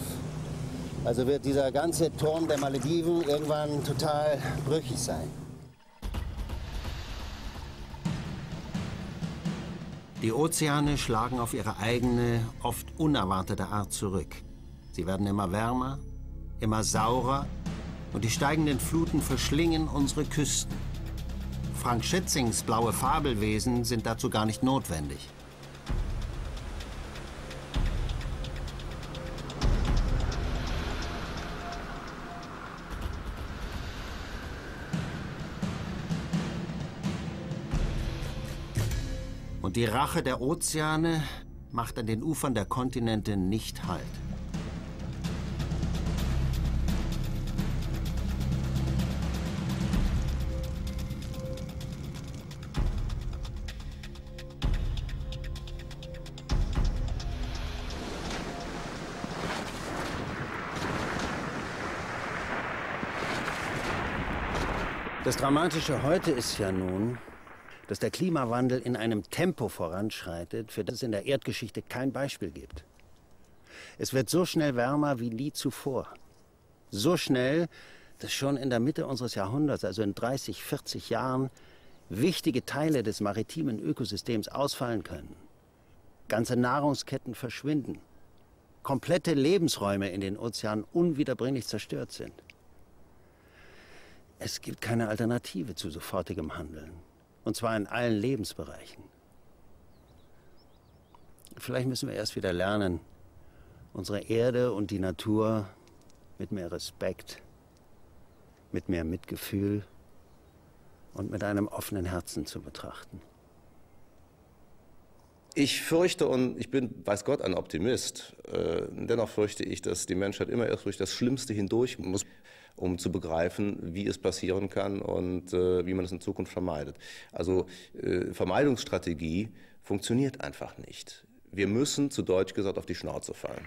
Also wird dieser ganze Turm der Malediven irgendwann total brüchig sein. Die Ozeane schlagen auf ihre eigene, oft unerwartete Art zurück. Sie werden immer wärmer, immer saurer und die steigenden Fluten verschlingen unsere Küsten. Frank Schätzings blaue Fabelwesen sind dazu gar nicht notwendig. Die Rache der Ozeane macht an den Ufern der Kontinente nicht Halt. Das Dramatische heute ist ja nun, dass der Klimawandel in einem Tempo voranschreitet, für das es in der Erdgeschichte kein Beispiel gibt. Es wird so schnell wärmer wie nie zuvor. So schnell, dass schon in der Mitte unseres Jahrhunderts, also in 30, 40 Jahren, wichtige Teile des maritimen Ökosystems ausfallen können. Ganze Nahrungsketten verschwinden. Komplette Lebensräume in den Ozeanen unwiederbringlich zerstört sind. Es gibt keine Alternative zu sofortigem Handeln. Und zwar in allen Lebensbereichen. Vielleicht müssen wir erst wieder lernen, unsere Erde und die Natur mit mehr Respekt, mit mehr Mitgefühl und mit einem offenen Herzen zu betrachten.
Ich fürchte, und ich bin, weiß Gott, ein Optimist, äh, dennoch fürchte ich, dass die Menschheit immer erst durch das Schlimmste hindurch muss um zu begreifen, wie es passieren kann und äh, wie man es in Zukunft vermeidet. Also äh, Vermeidungsstrategie funktioniert einfach nicht. Wir müssen, zu Deutsch gesagt, auf die Schnauze fallen.